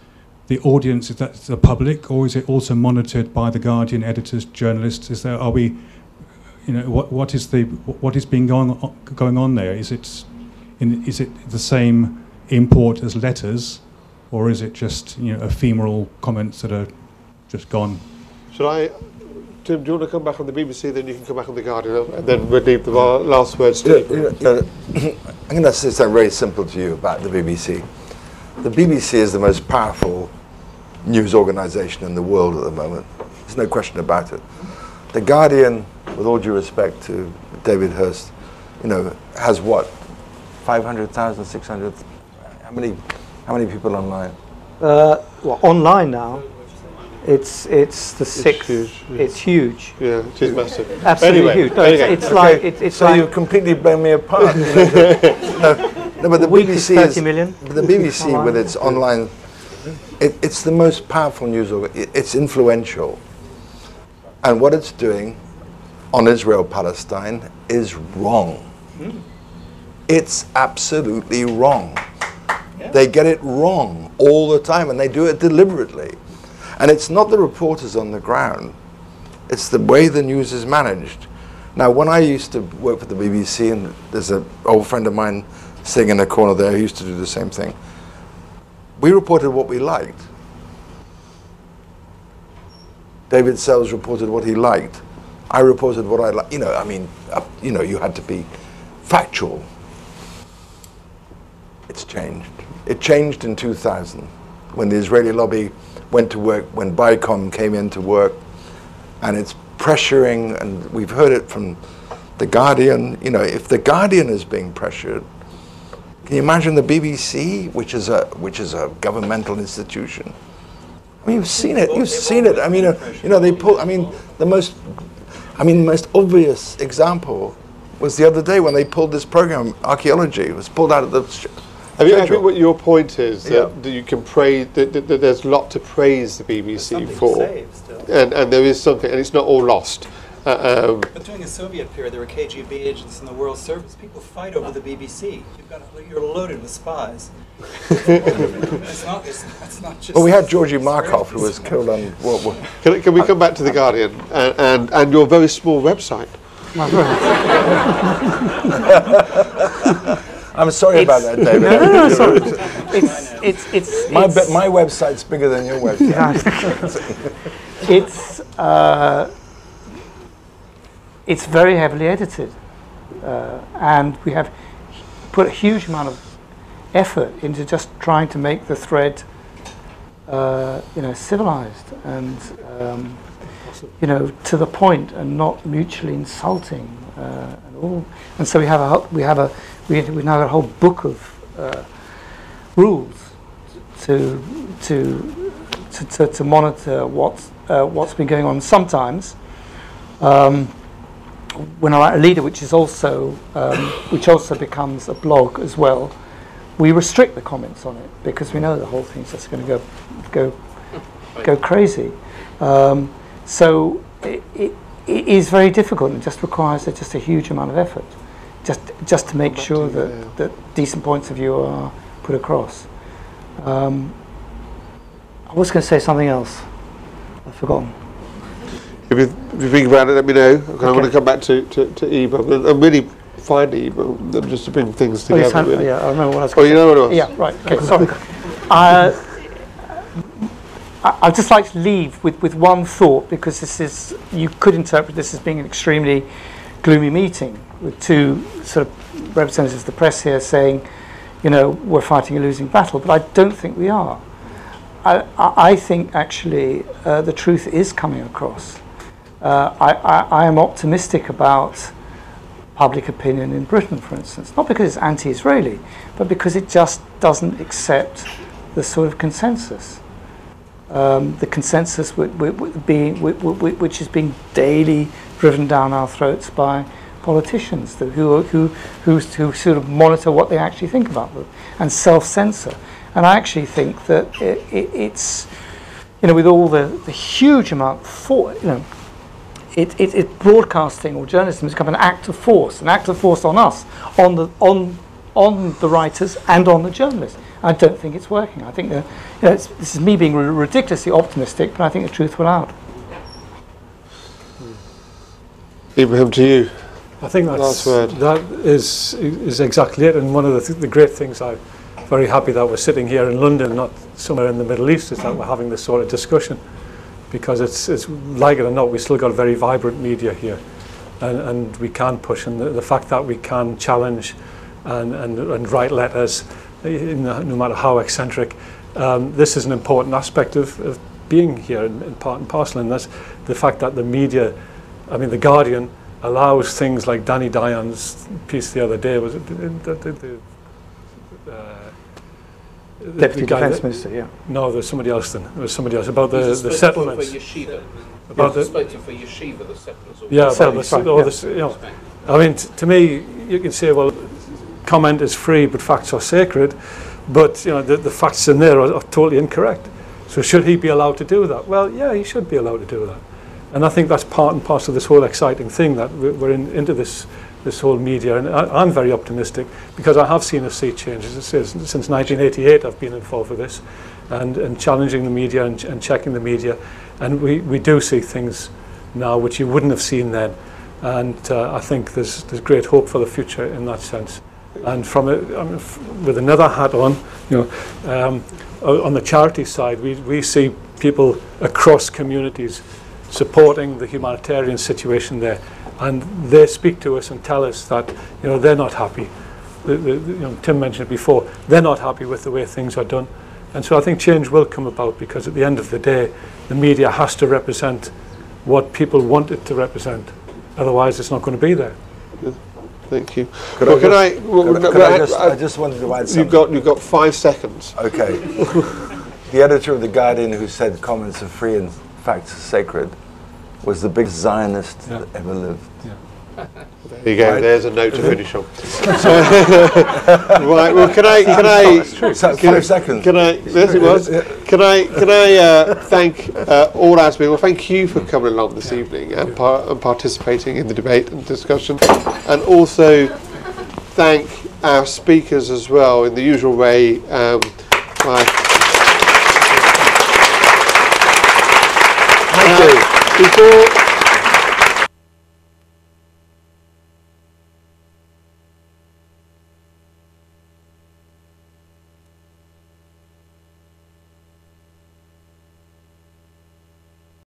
the audience? Is that the public, or is it also monitored by the Guardian editors, journalists? Is there are we you know, what, what is the what is being going on, going on there? Is it in, is it the same import as letters, or is it just you know ephemeral comments that are just gone? Should I, Tim? Do you want to come back on the BBC? Then you can come back on the Guardian, and then we'll leave the last words to You know, you know, I'm going to say something very simple to you about the BBC. The BBC is the most powerful news organisation in the world at the moment. There's no question about it. The Guardian, with all due respect to David Hearst, you know, has what, 500,000, 600? How many, how many people online? Uh, well, online now, it's it's the sixth. It's huge. Yeah, it is massive. Absolutely Anyway, huge. No, anyway, it's, it's okay. like it, it's so like you've completely blown me apart. (laughs) you know. No, but the is BBC 30 million. but the BBC Online. with its online, it, it's the most powerful news. organ- it- It's influential, and what it's doing on Israel Palestine is wrong. Hmm. It's absolutely wrong. They get it wrong all the time, and they do it deliberately. And it's not the reporters on the ground, it's the way the news is managed. Now, when I used to work for the BBC, and there's an old friend of mine sitting in the corner there who used to do the same thing, we reported what we liked. David Sells reported what he liked. I reported what I liked. You know, I mean, uh, you know, you had to be factual. It's changed. It changed in 2000 when the Israeli lobby went to work, when BICOM came in to work, and it's pressuring, and we've heard it from The Guardian. You know, if The Guardian is being pressured, can you imagine the BBC, which is a, which is a governmental institution? I mean, you've seen it. You've seen it. I mean, uh, you know, they pull. I mean, the most, I mean, the most obvious example was the other day when they pulled this program, archaeology. It was pulled out of the. sh- I mean, I think what your point is that, Yeah. that you can praise that, that, that there's a lot to praise the BBC for, save still. and and there is something, and it's not all lost. Uh, But during the Soviet period, there were KGB agents in the World Service. People fight over the BBC. You've got you're loaded with spies. (laughs) it's not. It's, it's not just. Well, we had Georgy Markov, who was killed on World War. (laughs) can, can we come back to the Guardian and and, and your very small website? (laughs) I'm sorry about that, David. No, no, no, sorry. It's it's it's my, it's- be- my website's bigger than your website. it's uh, it's very heavily edited, uh, and we have put a huge amount of effort into just trying to make the thread, uh, you know, civilized and um, you know to the point and not mutually insulting uh, and all. And so we have a we have a we we now have a whole book of uh, rules to to to, to, to monitor what's uh, what's been going on. Sometimes, um, when I write a leader, which is also um, which also becomes a blog as well, we restrict the comments on it because we know the whole thing's just going to go go go crazy. Um, so it, it, it is very difficult and just requires a, just a huge amount of effort, just just to make sure that, that decent points of view are put across. Um, I was going to say something else. I've forgotten. If you, if you think about it, let me know. 'cause I'm going to come back to to, to Eva and really Eva, and just to bring things Oh, together. I- really. yeah, I remember what I was Oh, you know what it was? Yeah, right. Okay, sorry. (laughs) Uh, I- I'd just like to leave with, with one thought because this is you could interpret this as being an extremely gloomy meeting with two sort of representatives of the press here saying, you know, we're fighting a losing battle, but I don't think we are. I, I, I think actually uh, the truth is coming across. Uh, I, I, I am optimistic about public opinion in Britain, for instance, not because it's anti-Israeli, but because it just doesn't accept the sort of consensus. Um, the consensus being, which is being daily driven down our throats by politicians who, who, who, who sort of monitor what they actually think about them and self-censor. And I actually think that it, it, it's, you know, with all the, the huge amount for, you know, it, it, it broadcasting or journalism has become an act of force, an act of force on us, on the on on the writers and on the journalists. I don't think it's working. I think that, you know, it's, this is me being r- ridiculously optimistic, but I think the truth will out. Ibrahim, to you. I think that's, Last word. that is is exactly it. And one of the, th- the great things I'm very happy that we're sitting here in London, not somewhere in the Middle East, is that we're having this sort of discussion. Because it's, it's like it or not, we've still got a very vibrant media here. And, and we can push. And the, the fact that we can challenge and, and, and write letters, eh, no, no matter how eccentric, um, this is an important aspect of, of being here in, in part and parcel. And that's the fact that the media, I mean, The Guardian, allows things like Danny Dayan's piece the other day, was it the, the, the, the, uh, the- Deputy the guy Defence that- Minister, yeah. No, there's somebody else then. There was somebody else about the, He's the settlements. For yeshiva. About He's the, a spokesperson for yeshiva, the settlers. yeah, about the, Settlements, right, yeah. this, you know, I mean, t- to me, you can say, well, comment is free, but facts are sacred. But you know, the, the facts in there are, are totally incorrect. So should he be allowed to do that? Well, yeah, he should be allowed to do that. And I think that's part and parcel of this whole exciting thing that we're we're in, into this this whole media. And I, I'm very optimistic because I have seen a sea change. As it says, since 1988, I've been involved with this and, and challenging the media and, and checking the media. And we, we do see things now which you wouldn't have seen then. And uh, I think there's, there's great hope for the future in that sense. And from a, I mean, f- with another hat on, you know, um, on the charity side, we, we see people across communities supporting the humanitarian situation there. And they speak to us and tell us that, you know, they're not happy. The, the, you know, Tim mentioned it before, they're not happy with the way things are done. And so I think change will come about because at the end of the day, the media has to represent what people want it to represent. Otherwise, it's not going to be there. Thank you. Could well, I can I? just- well, could- could I but just- I just wanted to add something. You've something. got you've got five seconds. Okay. (laughs) the editor of The Guardian who said comments are free and facts are sacred was the biggest Zionist that ever lived. There you go. Right. There's a note to finish on. right. Well, can I? Can I? It's true. Can, five seconds. Can I? Yes, it was. Can I? Can I uh, thank uh, all our speakers? Well, thank you for coming along this evening and, par- and participating in the debate and discussion, and also thank our speakers as well in the usual way. Um, my Thank you. Before